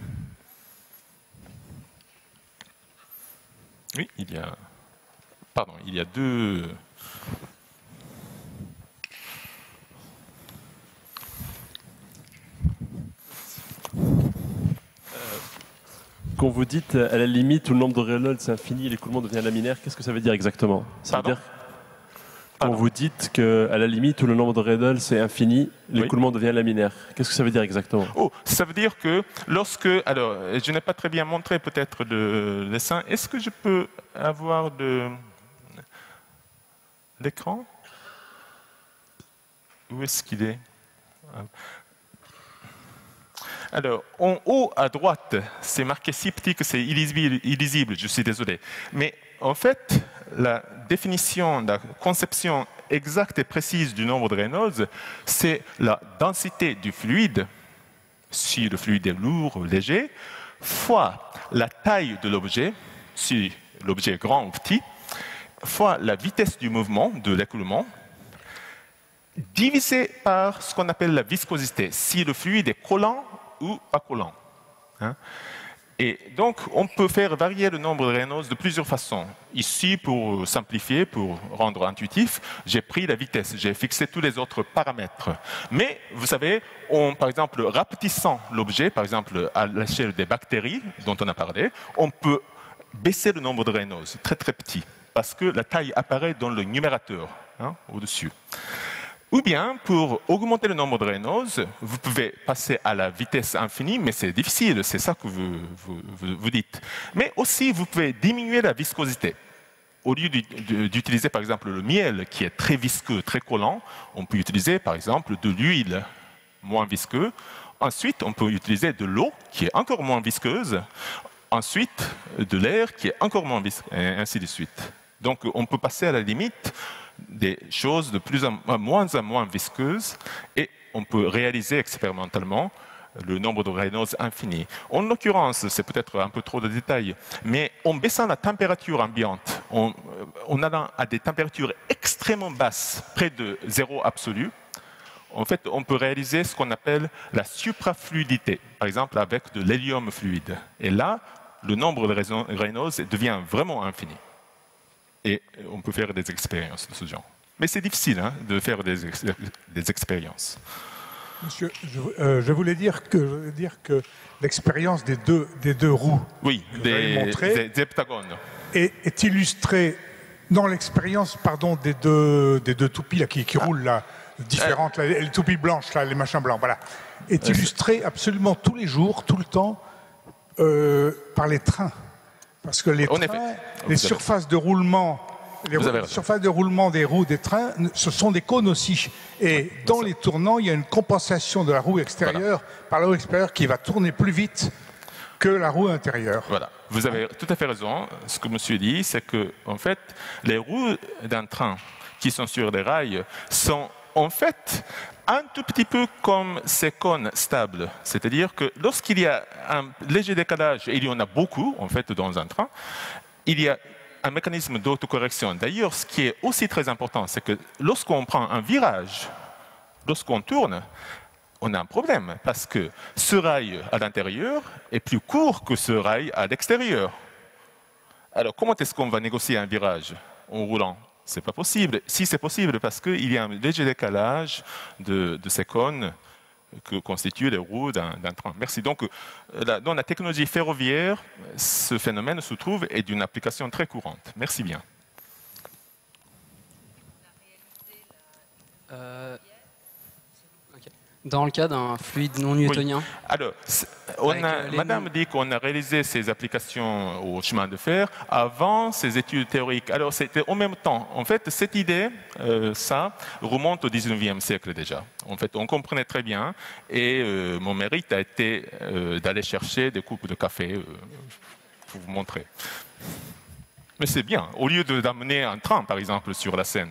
Oui, il y a. Pardon, il y a deux. Quand vous dites à la limite où le nombre de Reynolds c'est infini et l'écoulement devient laminaire, qu'est-ce que ça veut dire exactement? Ça veut dire quand vous dites qu'à la limite où le nombre de Reynolds est infini, l'écoulement devient laminaire, qu'est-ce que ça veut dire exactement? Oh, ça veut dire que lorsque. Alors, je n'ai pas très bien montré peut-être le dessin. Est-ce que je peux avoir de l'écran? Où est-ce qu'il est, alors, en haut à droite, c'est marqué si petit que c'est illisible, illisible, je suis désolé. Mais en fait, la définition, la conception exacte et précise du nombre de Reynolds, c'est la densité du fluide, si le fluide est lourd ou léger, fois la taille de l'objet, si l'objet est grand ou petit, fois la vitesse du mouvement de l'écoulement, divisé par ce qu'on appelle la viscosité, si le fluide est collant ou pas collant. Hein. Et donc, on peut faire varier le nombre de Reynolds de plusieurs façons. Ici, pour simplifier, pour rendre intuitif, j'ai pris la vitesse, j'ai fixé tous les autres paramètres. Mais, vous savez, on, par exemple, rapetissant l'objet, par exemple, à l'échelle des bactéries dont on a parlé, on peut baisser le nombre de Reynolds, très très petit, parce que la taille apparaît dans le numérateur, hein, au-dessus. Ou bien, pour augmenter le nombre de Reynolds, vous pouvez passer à la vitesse infinie, mais c'est difficile, c'est ça que vous, vous, dites. Mais aussi, vous pouvez diminuer la viscosité. Au lieu d'utiliser par exemple le miel qui est très visqueux, très collant, on peut utiliser par exemple de l'huile moins visqueux. Ensuite, on peut utiliser de l'eau qui est encore moins visqueuse. Ensuite, de l'air qui est encore moins visqueux, et ainsi de suite. Donc, on peut passer à la limite des choses de plus en moins en moins visqueuses et on peut réaliser expérimentalement le nombre de Reynolds infini. En l'occurrence, c'est peut-être un peu trop de détails, mais en baissant la température ambiante, on, on allant à des températures extrêmement basses, près de zéro absolu, en fait, on peut réaliser ce qu'on appelle la suprafluidité, par exemple avec de l'hélium fluide. Et là, le nombre de Reynolds devient vraiment infini et on peut faire des expériences de ce genre. Mais c'est difficile hein, de faire des, des expériences. Monsieur, je, euh, voulais dire que, l'expérience des deux, des deux roues oui, des, des, heptagones. Est, est, illustrée dans l'expérience pardon, des, deux, des deux toupies là, qui, qui ah. roulent là, différentes, les toupies blanches, là, les machins blancs, voilà, est illustrée absolument tous les jours, tout le temps, euh, par les trains. Parce que les trains, les surfaces de roulement, les surfaces de roulement des roues des trains, ce sont des cônes aussi. Et dans les tournants, il y a une compensation de la roue extérieure par la roue extérieure qui va tourner plus vite que la roue intérieure. Voilà, vous avez tout à fait raison. Ce que monsieur dit, c'est que en fait, les roues d'un train qui sont sur des rails sont en fait un tout petit peu comme ces cônes stables. C'est-à-dire que lorsqu'il y a un léger décalage, et il y en a beaucoup en fait dans un train, il y a un mécanisme d'autocorrection. D'ailleurs, ce qui est aussi très important, c'est que lorsqu'on prend un virage, lorsqu'on tourne, on a un problème parce que ce rail à l'intérieur est plus court que ce rail à l'extérieur. Alors, comment est-ce qu'on va négocier un virage en roulant? C'est pas possible. Si c'est possible, parce qu'il y a un léger décalage de, ces cônes que constituent les roues d'un train. Merci. Donc, euh, dans la technologie ferroviaire, ce phénomène se trouve et d'une application très courante. Merci bien. Euh, dans le cas d'un fluide non newtonien Alors, on a, Madame dit qu'on a réalisé ces applications au chemin de fer avant ces études théoriques. Alors, c'était en même temps. En fait, cette idée, euh, ça, remonte au 19e siècle déjà. En fait, on comprenait très bien. Et euh, mon mérite a été euh, d'aller chercher des coupes de café pour vous montrer. Mais c'est bien. Au lieu d'amener un train, par exemple, sur la Seine.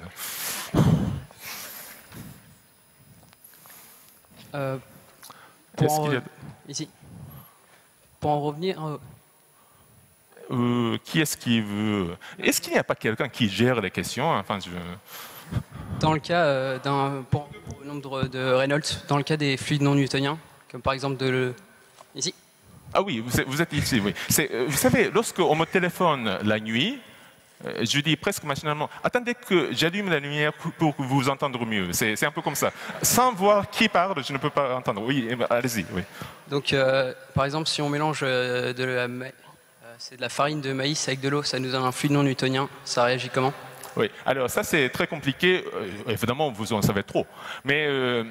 Euh, pour, en, ici. pour en revenir. Euh, euh, qui est-ce qui veut Est-ce qu'il n'y a pas quelqu'un qui gère les questions Enfin, je... Dans le cas euh, d'un pour, le nombre de Reynolds, dans le cas des fluides non newtoniens, comme par exemple de le... ici. Ah oui, vous êtes, vous êtes ici, oui. Vous savez, lorsqu'on me téléphone la nuit, je dis presque machinalement, attendez que j'allume la lumière pour vous entendre mieux. C'est un peu comme ça. Sans voir qui parle, je ne peux pas entendre. Oui, eh ben, allez-y. Donc, euh, par exemple, si on mélange de la, de la farine de maïs avec de l'eau, ça nous donne un fluide non newtonien. Ça réagit comment? Oui, alors ça c'est très compliqué, euh, évidemment vous en savez trop, mais euh,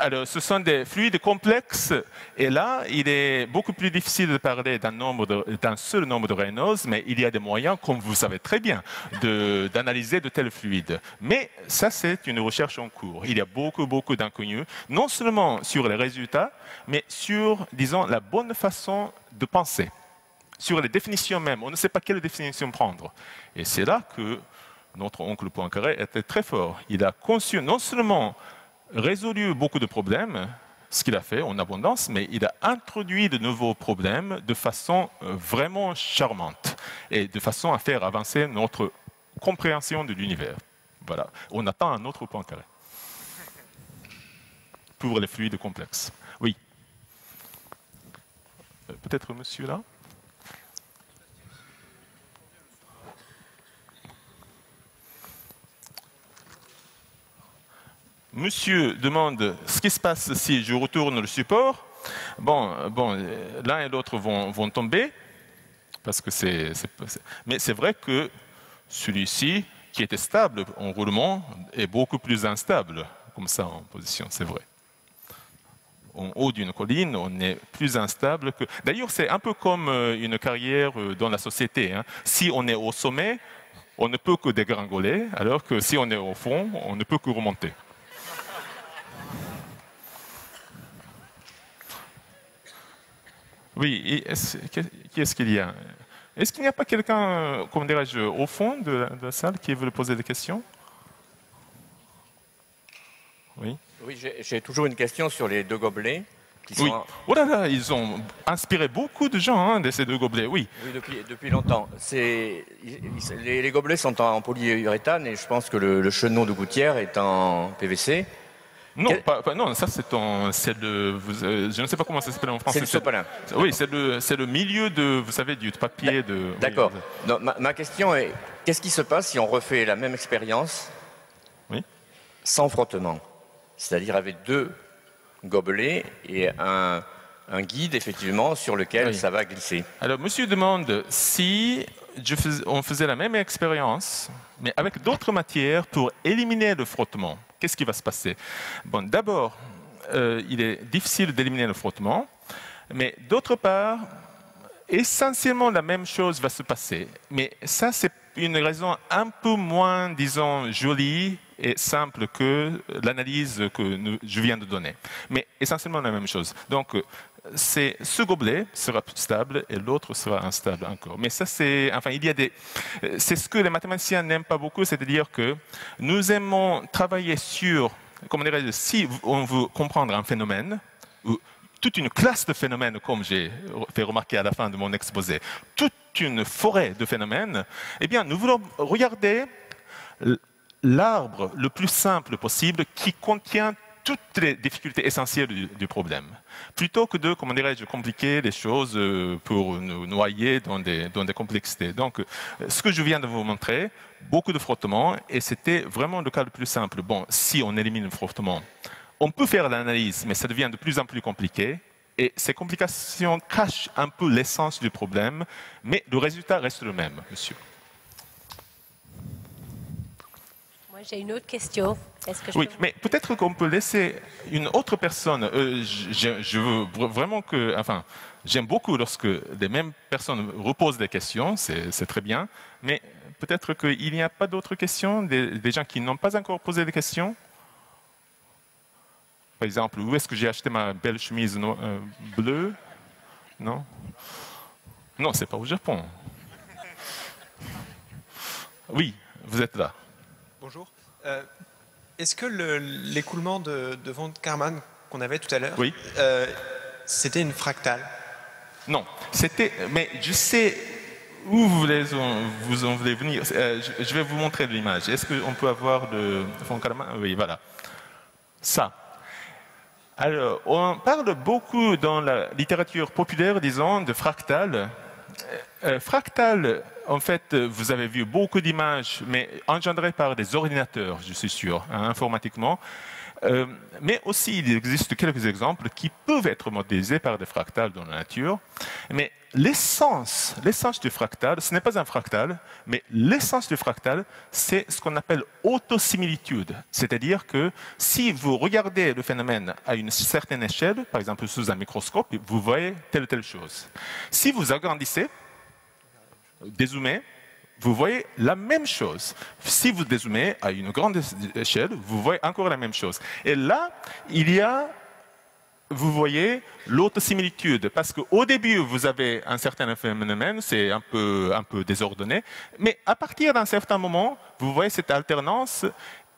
alors ce sont des fluides complexes et là il est beaucoup plus difficile de parler d'un seul nombre de Reynolds, mais il y a des moyens, comme vous savez très bien, d'analyser de, tels fluides. Mais ça c'est une recherche en cours. Il y a beaucoup beaucoup d'inconnus, non seulement sur les résultats, mais sur, disons, la bonne façon de penser sur les définitions même. On ne sait pas quelle définition prendre. Et c'est là que notre oncle Poincaré était très fort. Il a conçu, non seulement résolu beaucoup de problèmes, ce qu'il a fait en abondance, mais il a introduit de nouveaux problèmes de façon euh, vraiment charmante et de façon à faire avancer notre compréhension de l'univers. Voilà, on attend un autre Poincaré pour les fluides complexes. Oui. Euh, peut-être monsieur là? Monsieur demande ce qui se passe si je retourne le support. Bon, bon l'un et l'autre vont, tomber, parce que c'est. Mais c'est vrai que celui-ci, qui était stable en roulement, est beaucoup plus instable, comme ça en position, c'est vrai. En haut d'une colline, on est plus instable que. D'ailleurs, c'est un peu comme euh, une carrière euh, dans la société. Hein. Si on est au sommet, on ne peut que dégringoler, alors que si on est au fond, on ne peut que remonter. Oui, qui est-ce qu'il y a? Est-ce qu'il n'y a pas quelqu'un, comment dirais-je, au fond de la, salle qui veut poser des questions? Oui. Oui, j'ai toujours une question sur les deux gobelets. Qui oui. Oh là là, ils ont inspiré beaucoup de gens hein, de ces deux gobelets, oui. Oui, depuis, depuis longtemps. Les, les, gobelets sont en polyuréthane et je pense que le, le chenon de gouttière est en PVC. Non, pas, non, ça c'est le, euh, je ne sais pas comment ça s'appelle en français. C'est le sopalin. Oui, c'est le, le, milieu de, vous savez, du papier de. D'accord. ma, question est, qu'est-ce qui se passe si on refait la même expérience, oui. sans frottement, c'est-à-dire avec deux gobelets et un, un guide effectivement sur lequel ça va glisser. Alors, Monsieur demande si on faisait la même expérience, mais avec d'autres matières pour éliminer le frottement. Qu'est-ce qui va se passer? Bon, d'abord, euh, il est difficile d'éliminer le frottement, mais d'autre part, essentiellement la même chose va se passer. Mais ça, c'est une raison un peu moins, disons, jolie et simple que l'analyse que je viens de donner. Mais essentiellement la même chose. Donc, c'est ce gobelet sera stable et l'autre sera instable encore. Mais ça, c'est, enfin, il y a des, c'est ce que les mathématiciens n'aiment pas beaucoup, c'est-à-dire que nous aimons travailler sur, comment dirais-je, si on veut comprendre un phénomène, ou toute une classe de phénomènes, comme j'ai fait remarquer à la fin de mon exposé, toute une forêt de phénomènes, eh bien, nous voulons regarder l'arbre le plus simple possible qui contient toutes les difficultés essentielles du, problème, plutôt que de, comment dirais-je, compliquer les choses euh, pour nous noyer dans des, dans des complexités. Donc, euh, ce que je viens de vous montrer, beaucoup de frottement, et c'était vraiment le cas le plus simple. Bon, si on élimine le frottement, on peut faire l'analyse, mais ça devient de plus en plus compliqué. Et ces complications cachent un peu l'essence du problème, mais le résultat reste le même, monsieur. J'ai une autre question. oui, mais peut-être qu'on peut laisser une autre personne. Euh, je, veux vraiment que, enfin, j'aime beaucoup lorsque les mêmes personnes reposent des questions, c'est très bien. Mais peut-être qu'il n'y a pas d'autres questions, des, gens qui n'ont pas encore posé des questions? Par exemple, où est-ce que j'ai acheté ma belle chemise euh, bleue? Non? Non, c'est pas au Japon. Oui, vous êtes là. Bonjour. Euh, est-ce que l'écoulement de, de von Karman qu'on avait tout à l'heure, oui. Euh, c'était une fractale? Non, c'était. Mais je sais, où vous voulez vous en voulez venir euh, Je vais vous montrer l'image. Est-ce qu'on peut avoir le fond Oui, voilà. Ça. Alors, on parle beaucoup dans la littérature populaire, disons, de fractal. Euh, euh, fractal, en fait, vous avez vu beaucoup d'images, mais engendrées par des ordinateurs, je suis sûr, hein, informatiquement. Euh, mais aussi, il existe quelques exemples qui peuvent être modélisés par des fractales dans la nature. Mais l'essence, l'essence du fractal, ce n'est pas un fractal, mais l'essence du fractal, c'est ce qu'on appelle autosimilitude. C'est-à-dire que si vous regardez le phénomène à une certaine échelle, par exemple sous un microscope, vous voyez telle ou telle chose. Si vous agrandissez, dézoomez, vous voyez la même chose. Si vous dézoomez à une grande échelle, vous voyez encore la même chose. Et là, il y a, vous voyez, l'autre similitude. Parce qu'au début, vous avez un certain phénomène, c'est un peu, un peu désordonné. Mais à partir d'un certain moment, vous voyez cette alternance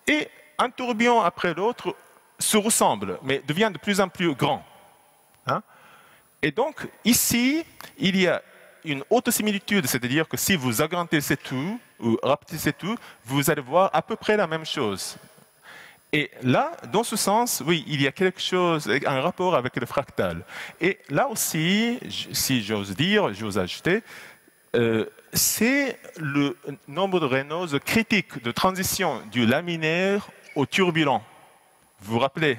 et un tourbillon après l'autre se ressemble, mais devient de plus en plus grand. Hein? et donc, ici, il y a une autre similitude, c'est-à-dire que si vous agrandissez tout ou rapetissez tout, vous allez voir à peu près la même chose. Et là, dans ce sens, oui, il y a quelque chose, un rapport avec le fractal. Et là aussi, si j'ose dire, j'ose ajouter, euh, c'est le nombre de Reynolds critique de transition du laminaire au turbulent. Vous vous rappelez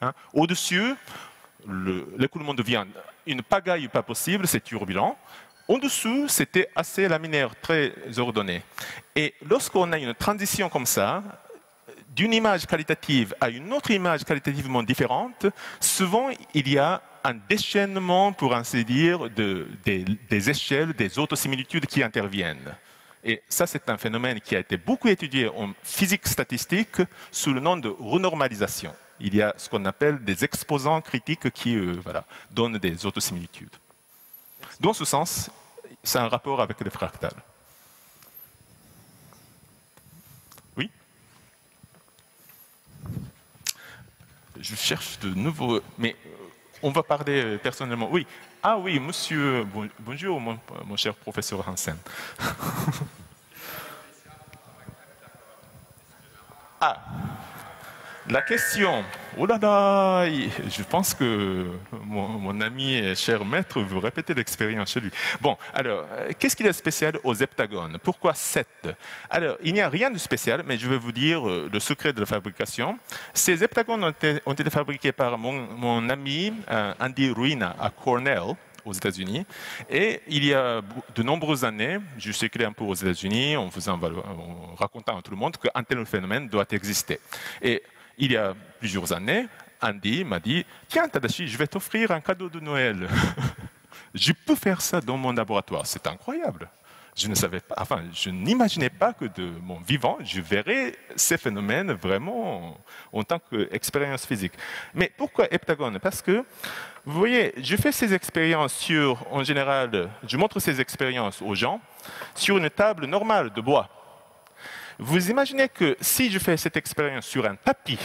hein? Au-dessus, l'écoulement de viande une pagaille pas possible, c'est turbulent. En dessous, c'était assez laminaire, très ordonné. Et lorsqu'on a une transition comme ça, d'une image qualitative à une autre image qualitativement différente, souvent il y a un déchaînement, pour ainsi dire, de, des, échelles, des autosimilitudes qui interviennent. Et ça, c'est un phénomène qui a été beaucoup étudié en physique statistique sous le nom de renormalisation il y a ce qu'on appelle des exposants critiques qui euh, donnent des autosimilitudes. Dans ce sens, c'est un rapport avec les fractales. Je cherche de nouveaux... Mais euh, on va parler euh, personnellement. Oui. Ah oui, monsieur... Bonjour, mon, mon cher professeur Hansen. ah la question, oh là là, je pense que mon, ami et cher maître vous répétez l'expérience chez lui. Bon, alors, euh, qu'est-ce qu'il y a de spécial aux heptagones? Pourquoi 7 Alors, il n'y a rien de spécial, mais je vais vous dire euh, le secret de la fabrication. Ces heptagones ont été, fabriqués par mon, ami euh, Andy Ruina à Cornell aux États-Unis. Et il y a de nombreuses années, je suis écrit un peu aux États-Unis en, en racontant à tout le monde qu'un tel phénomène doit exister. Et il y a plusieurs années, Andy m'a dit Tiens, Tadashi, je vais t'offrir un cadeau de Noël. je peux faire ça dans mon laboratoire. C'est incroyable. Je ne savais pas, enfin, je n'imaginais pas que de mon vivant, je verrais ces phénomènes vraiment en tant qu'expérience physique. Mais pourquoi heptagone? Parce que, vous voyez, je fais ces expériences sur, en général, je montre ces expériences aux gens sur une table normale de bois. Vous imaginez que si je fais cette expérience sur un tapis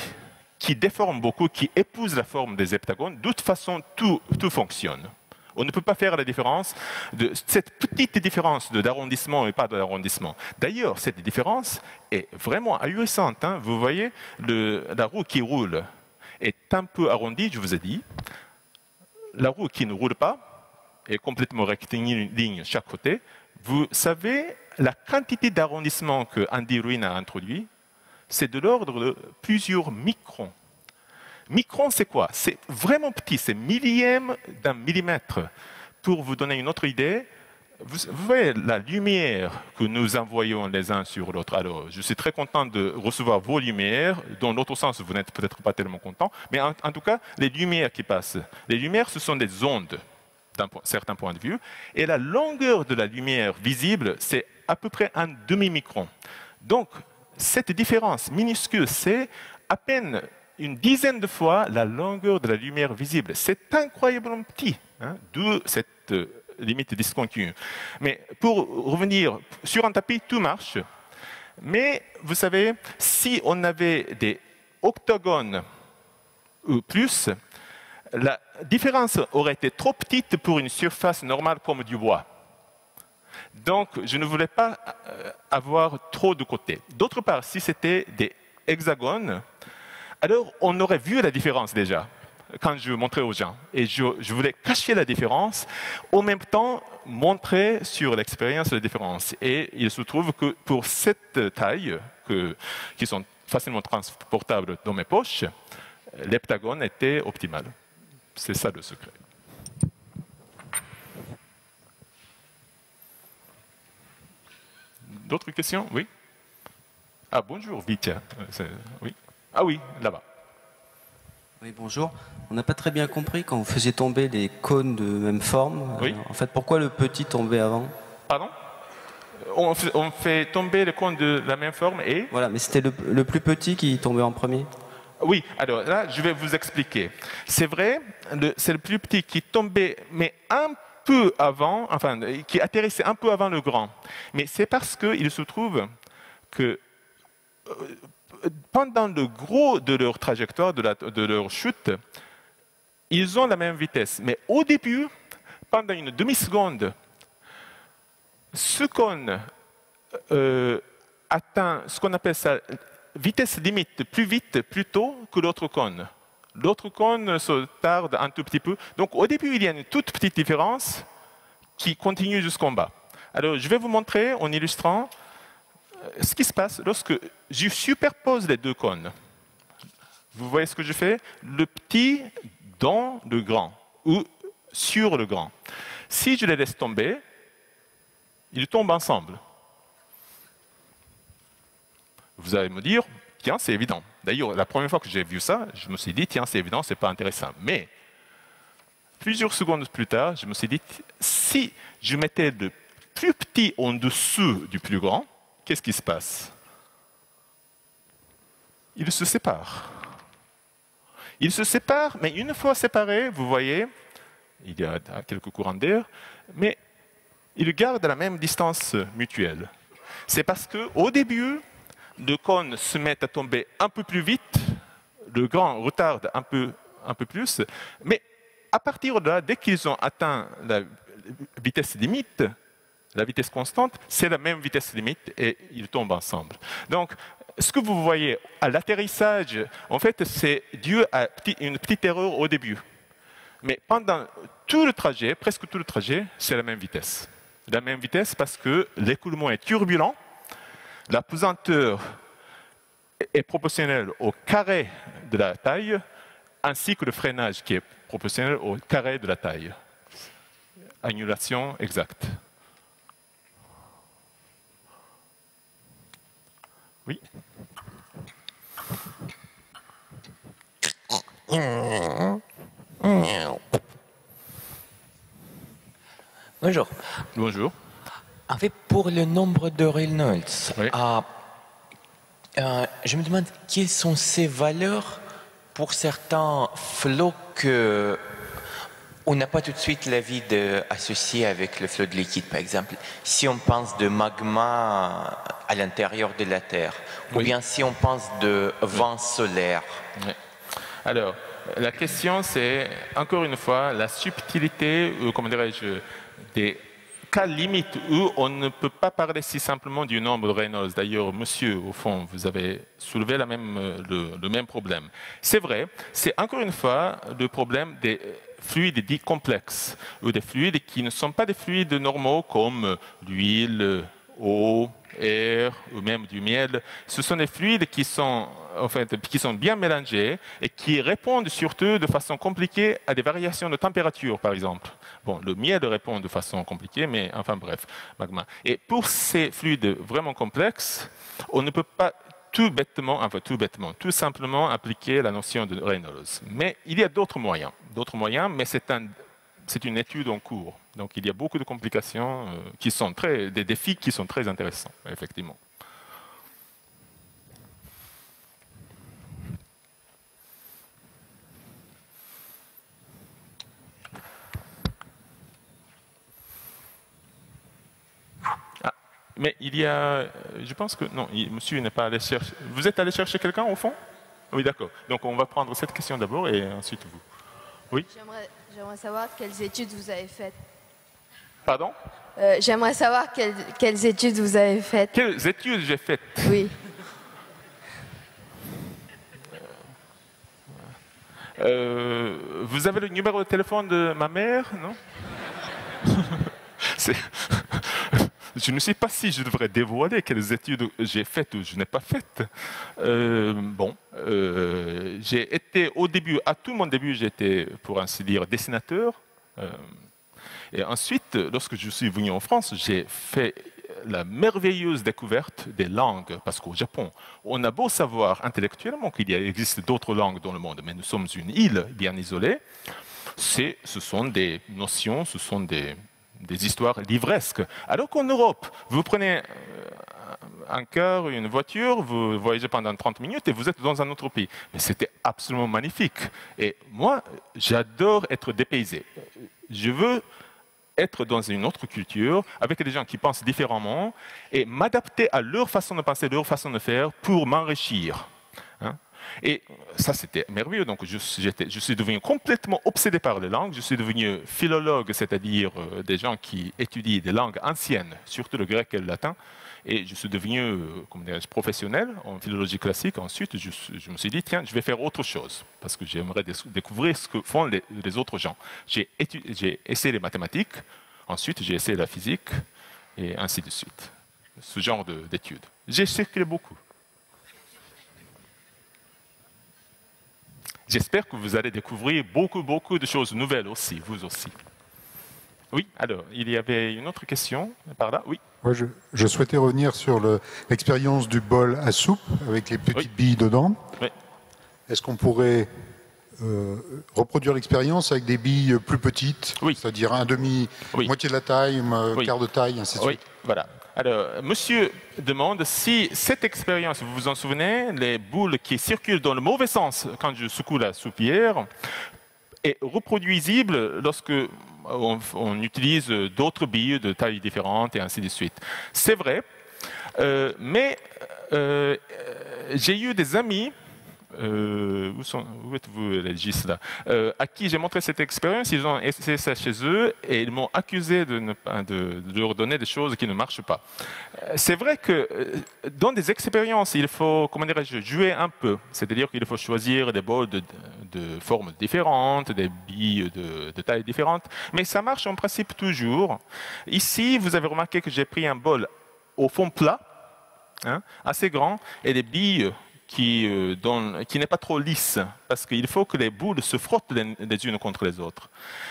qui déforme beaucoup, qui épouse la forme des heptagones, de toute façon, tout, fonctionne. On ne peut pas faire la différence de cette petite différence d'arrondissement et pas d'arrondissement. D'ailleurs, cette différence est vraiment ahurissante. Hein. Vous voyez, la roue qui roule est un peu arrondie, je vous ai dit. La roue qui ne roule pas est complètement rectiligne chaque côté. Vous savez, la quantité d'arrondissement que Andy Ruin a introduit, c'est de l'ordre de plusieurs microns. Micron, c'est quoi? C'est vraiment petit, c'est millième d'un millimètre. Pour vous donner une autre idée, vous, voyez la lumière que nous envoyons les uns sur l'autre. Alors, je suis très content de recevoir vos lumières. Dans l'autre sens, vous n'êtes peut-être pas tellement content, mais en, tout cas, les lumières qui passent. Les lumières, ce sont des ondes d'un certain point de vue, et la longueur de la lumière visible, c'est à peu près un demi-micron. Donc, cette différence minuscule, c'est à peine une dizaine de fois la longueur de la lumière visible. C'est incroyablement petit, hein, d'où cette euh, limite discontinue. Mais pour revenir sur un tapis, tout marche. Mais vous savez, si on avait des octogones ou plus, la différence aurait été trop petite pour une surface normale comme du bois. Donc, je ne voulais pas euh, avoir trop de côtés. D'autre part, si c'était des hexagones, alors on aurait vu la différence déjà quand je montrais aux gens. Et je, voulais cacher la différence, en même temps montrer sur l'expérience la différence. Et il se trouve que pour cette taille, qui sont facilement transportables dans mes poches, l'heptagone était optimal. C'est ça le secret. D'autres questions? Oui Ah, bonjour, Vitya. Oui. Ah oui, là-bas. Oui, bonjour. On n'a pas très bien compris quand vous faisiez tomber les cônes de même forme. Oui. en fait, pourquoi le petit tombait avant? Pardon? On fait, tomber les cônes de la même forme et? Voilà, mais c'était le, plus petit qui tombait en premier Oui, alors là, je vais vous expliquer. C'est vrai, c'est le plus petit qui tombait, mais un peu avant, enfin, qui atterrissait un peu avant le grand. Mais c'est parce qu'il se trouve que euh, pendant le gros de leur trajectoire, de, leur chute, ils ont la même vitesse. Mais au début, pendant une demi-seconde, ce qu'on euh, atteint, ce qu'on appelle ça, vitesse limite, plus vite, plus tôt que l'autre cône. L'autre cône se tarde un tout petit peu. Donc au début, il y a une toute petite différence qui continue jusqu'en bas. Alors je vais vous montrer en illustrant euh, ce qui se passe lorsque je superpose les deux cônes. Vous voyez ce que je fais? Le petit dans le grand ou sur le grand. Si je les laisse tomber, ils tombent ensemble. Vous allez me dire, tiens, c'est évident. D'ailleurs, la première fois que j'ai vu ça, je me suis dit, tiens, c'est évident, c'est pas intéressant. Mais plusieurs secondes plus tard, je me suis dit, si je mettais le plus petit en dessous du plus grand, qu'est-ce qui se passe? Ils se séparent. Ils se séparent, mais une fois séparés, vous voyez, il y a quelques courants d'air, mais ils gardent la même distance mutuelle. C'est parce qu'au début, le cône se met à tomber un peu plus vite, le grand retarde un peu, un peu plus, mais à partir de là, dès qu'ils ont atteint la vitesse limite, la vitesse constante, c'est la même vitesse limite et ils tombent ensemble. Donc, ce que vous voyez à l'atterrissage, en fait, c'est dû à une petite erreur au début. Mais pendant tout le trajet, presque tout le trajet, c'est la même vitesse. La même vitesse parce que l'écoulement est turbulent, la pesanteur est proportionnelle au carré de la taille, ainsi que le freinage qui est proportionnel au carré de la taille. Annulation exacte. Oui. Bonjour. Bonjour. En fait, pour le nombre de Reynolds, euh, euh, je me demande quelles sont ces valeurs pour certains flots que on n'a pas tout de suite l'avis associé avec le flot de liquide, par exemple. Si on pense de magma à l'intérieur de la Terre, ou bien si on pense de vent solaire. Alors, la question, c'est encore une fois la subtilité, ou comment dirais-je, des cas limites où on ne peut pas parler si simplement du nombre de Reynolds. D'ailleurs, monsieur, au fond, vous avez soulevé même, le, même problème. C'est vrai, c'est encore une fois le problème des fluides dits complexes, ou des fluides qui ne sont pas des fluides normaux comme l'huile, eau, air ou même du miel. Ce sont des fluides qui sont, en qui sont bien mélangés et qui répondent surtout de façon compliquée à des variations de température, par exemple. Bon, le miel répond de façon compliquée, mais enfin bref, magma. Et pour ces fluides vraiment complexes, on ne peut pas tout bêtement, enfin tout bêtement, tout simplement appliquer la notion de Reynolds. Mais il y a d'autres moyens, d'autres moyens, mais c'est une étude en cours. Donc il y a beaucoup de complications euh, qui sont très, des défis qui sont très intéressants, effectivement. Ah, mais il y a, je pense que non, monsieur n'est pas allé chercher. Vous êtes allé chercher quelqu'un au fond? Oui, d'accord. Donc on va prendre cette question d'abord et ensuite vous. Oui? J'aimerais savoir quelles études vous avez faites. Pardon euh, J'aimerais savoir quelles, études vous avez faites. Quelles études j'ai faites Oui. Euh, vous avez le numéro de téléphone de ma mère, non Je ne sais pas si je devrais dévoiler quelles études j'ai faites ou je n'ai pas faites. Euh, bon, j'ai été au début, à tout mon début, j'étais, pour ainsi dire, dessinateur. Et ensuite, lorsque je suis venu en France, j'ai fait la merveilleuse découverte des langues, parce qu'au Japon, on a beau savoir intellectuellement qu'il existe d'autres langues dans le monde, mais nous sommes une île bien isolée, ce sont des notions, ce sont des, histoires livresques. Alors qu'en Europe, vous prenez euh, un cœur, une voiture, vous voyagez pendant 30 minutes et vous êtes dans un autre pays. Mais c'était absolument magnifique. Et moi, j'adore être dépaysé. Je veux être dans une autre culture, avec des gens qui pensent différemment, et m'adapter à leur façon de penser, leur façon de faire, pour m'enrichir. Hein. et ça, c'était merveilleux. Donc, je, suis devenu complètement obsédé par les langues. Je suis devenu philologue, c'est-à-dire euh, des gens qui étudient des langues anciennes, surtout le grec et le latin. Et je suis devenu euh, professionnel en philologie classique. Ensuite, je, me suis dit, tiens, je vais faire autre chose, parce que j'aimerais découvrir ce que font les, autres gens. J'ai essayé les mathématiques, ensuite j'ai essayé la physique, et ainsi de suite. Ce genre d'études. J'ai circulé beaucoup. J'espère que vous allez découvrir beaucoup, beaucoup de choses nouvelles aussi, vous aussi. Oui, alors, il y avait une autre question par là. Oui. je, souhaitais revenir sur l'expérience du bol à soupe avec les petites billes dedans. Oui. Est-ce qu'on pourrait euh, reproduire l'expérience avec des billes plus petites, oui. c'est-à-dire un demi, moitié de la taille, un quart de taille, ainsi de suite? Oui, voilà. Alors, monsieur demande si cette expérience, vous vous en souvenez, les boules qui circulent dans le mauvais sens quand je secoue la soupière, est reproduisible lorsque on, utilise d'autres billes de tailles différentes et ainsi de suite. C'est vrai, euh, mais euh, j'ai eu des amis euh, où, êtes-vous, Régis, là euh, À qui j'ai montré cette expérience, ils ont essayé ça chez eux et ils m'ont accusé de, leur donner des choses qui ne marchent pas. Euh, c'est vrai que dans des expériences, il faut, comment dirais-je, jouer un peu. C'est-à-dire qu'il faut choisir des bols de, de formes différentes, des billes de, de tailles différentes, mais ça marche en principe toujours. Ici, vous avez remarqué que j'ai pris un bol au fond plat, Hein, assez grand, et des billes qui, euh, qui n'est pas trop lisse, parce qu'il faut que les boules se frottent les, unes contre les autres.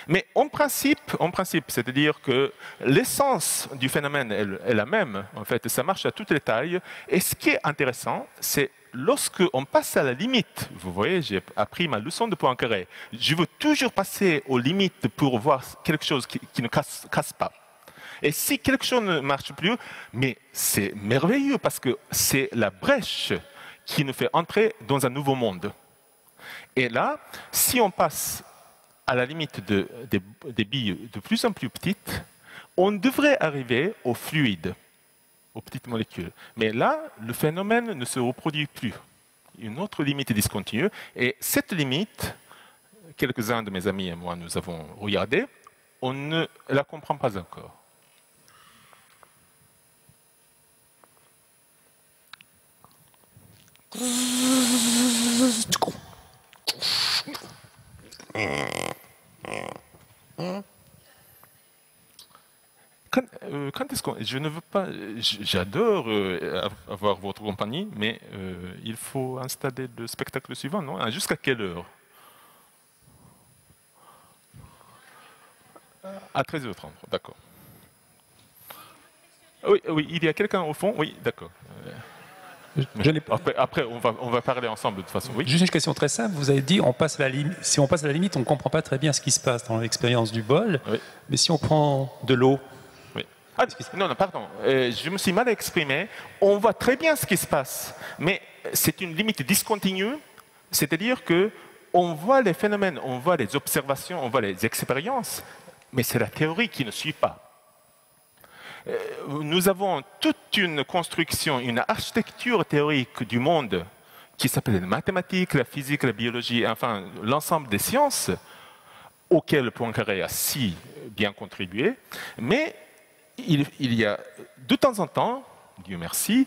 Mais en principe, en principe c'est-à-dire que l'essence du phénomène est, la même, en fait, ça marche à toutes les tailles. Et ce qui est intéressant, c'est lorsque on passe à la limite, vous voyez, j'ai appris ma leçon de Poincaré, je veux toujours passer aux limites pour voir quelque chose qui, ne casse, casse pas. Et si quelque chose ne marche plus, mais c'est merveilleux parce que c'est la brèche qui nous fait entrer dans un nouveau monde. Et là, si on passe à la limite de, des billes de plus en plus petites, on devrait arriver au fluide, aux petites molécules. Mais là, le phénomène ne se reproduit plus. Une autre limite est discontinue. Et cette limite, quelques-uns de mes amis et moi, nous avons regardé, on ne la comprend pas encore. Euh, quand, est-ce qu'on. Je ne veux pas. J'adore euh, avoir votre compagnie, mais euh, il faut installer le spectacle suivant, non? Ah, Jusqu'à quelle heure? À 13h30, d'accord. Oui, oui, il y a quelqu'un au fond? Oui, d'accord. Après, on, va, on, va, parler ensemble de toute façon. Oui. Juste une question très simple. Vous avez dit, on passe la si on passe à la limite, on ne comprend pas très bien ce qui se passe dans l'expérience du bol. Mais si on prend de l'eau. Oui. Ah, non, non, pardon. Euh, je me suis mal exprimé. On voit très bien ce qui se passe. Mais c'est une limite discontinue. C'est-à-dire que on voit les phénomènes, on voit les observations, on voit les expériences. Mais c'est la théorie qui ne suit pas. Euh, nous avons toute une construction, une architecture théorique du monde qui s'appelle la mathématiques, la physique, la biologie, enfin l'ensemble des sciences. auquel Poincaré a si bien contribué, mais il, y a de temps en temps, Dieu merci,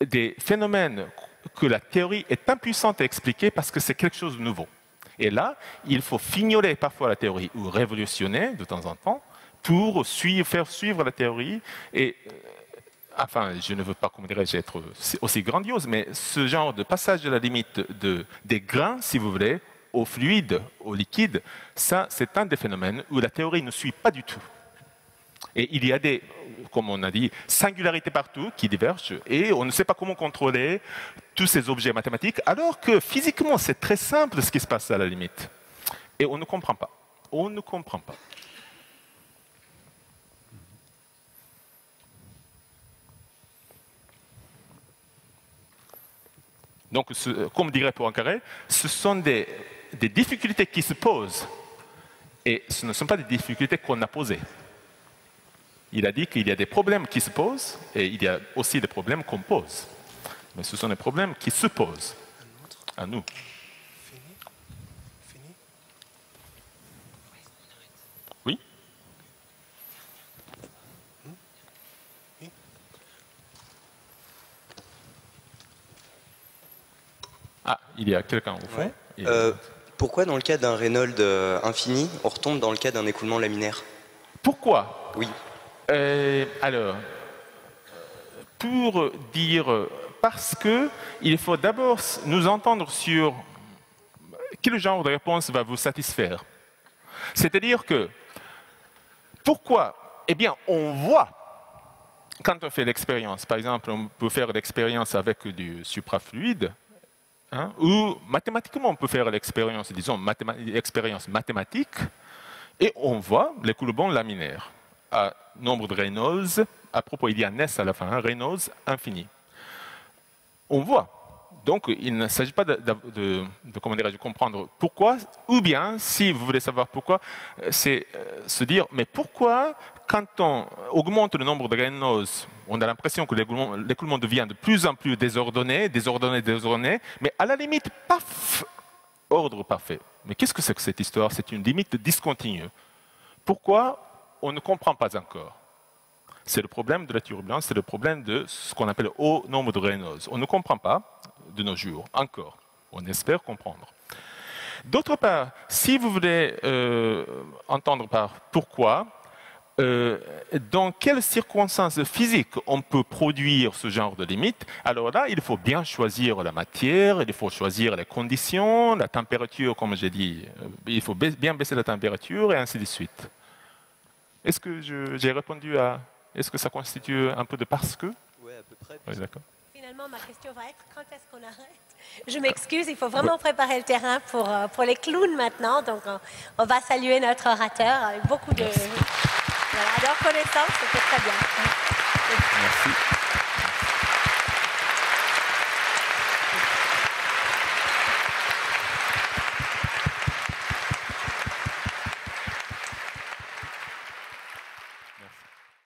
des phénomènes que la théorie est impuissante à expliquer parce que c'est quelque chose de nouveau. Et là, il faut fignoler parfois la théorie ou révolutionner de temps en temps pour faire suivre la théorie. Et, euh, enfin, je ne veux pas, comment dirais-je, être aussi grandiose, mais ce genre de passage de la limite de, des grains, si vous voulez, au fluide, au liquide, ça, c'est un des phénomènes où la théorie ne suit pas du tout. Et il y a des, comme on a dit, singularités partout qui divergent et on ne sait pas comment contrôler tous ces objets mathématiques, alors que physiquement, c'est très simple ce qui se passe à la limite. Et on ne comprend pas. On ne comprend pas. Donc, comme dirait Poincaré, ce sont des, des difficultés qui se posent. Et ce ne sont pas des difficultés qu'on a posées. Il a dit qu'il y a des problèmes qui se posent et il y a aussi des problèmes qu'on pose. Mais ce sont des problèmes qui se posent à nous. Oui Ah, il y a quelqu'un au fond. Euh, pourquoi dans le cas d'un Reynolds euh, infini, on retombe dans le cas d'un écoulement laminaire? Pourquoi? Oui. Euh, alors, pour dire, parce que il faut d'abord nous entendre sur quel genre de réponse va vous satisfaire. C'est-à-dire que, pourquoi Eh bien, on voit quand on fait l'expérience, par exemple, on peut faire l'expérience avec du suprafluide, hein, ou mathématiquement, on peut faire l'expérience, disons, expérience mathématique, et on voit les courbons laminaires à nombre de Reynolds, à propos, il y a un S à la fin, hein, Reynolds infini. On voit. Donc, il ne s'agit pas de, comprendre pourquoi, ou bien, si vous voulez savoir pourquoi, euh, c'est euh, se dire, mais pourquoi, quand on augmente le nombre de Reynolds, on a l'impression que l'écoulement devient de plus en plus désordonné, désordonné, désordonné, mais à la limite, paf, ordre parfait. Mais qu'est-ce que c'est que cette histoire? C'est une limite discontinue. Pourquoi on ne comprend pas encore? C'est le problème de la turbulence, c'est le problème de ce qu'on appelle haut nombre de Reynolds. On ne comprend pas de nos jours, encore. On espère comprendre. D'autre part, si vous voulez euh, entendre par pourquoi, euh, dans quelles circonstances physiques on peut produire ce genre de limite, alors là, il faut bien choisir la matière, il faut choisir les conditions, la température, comme j'ai dit, euh, il faut bien baisser la température et ainsi de suite. Est-ce que j'ai répondu à. Est-ce que ça constitue un peu de parce que? Oui, à peu près. Oui, d'accord. Finalement, ma question va être quand est-ce qu'on arrête? Je m'excuse, il faut vraiment préparer le terrain pour, euh, pour les clowns maintenant. Donc, on, va saluer notre orateur avec beaucoup de, voilà, de reconnaissance. C'était très bien. Merci.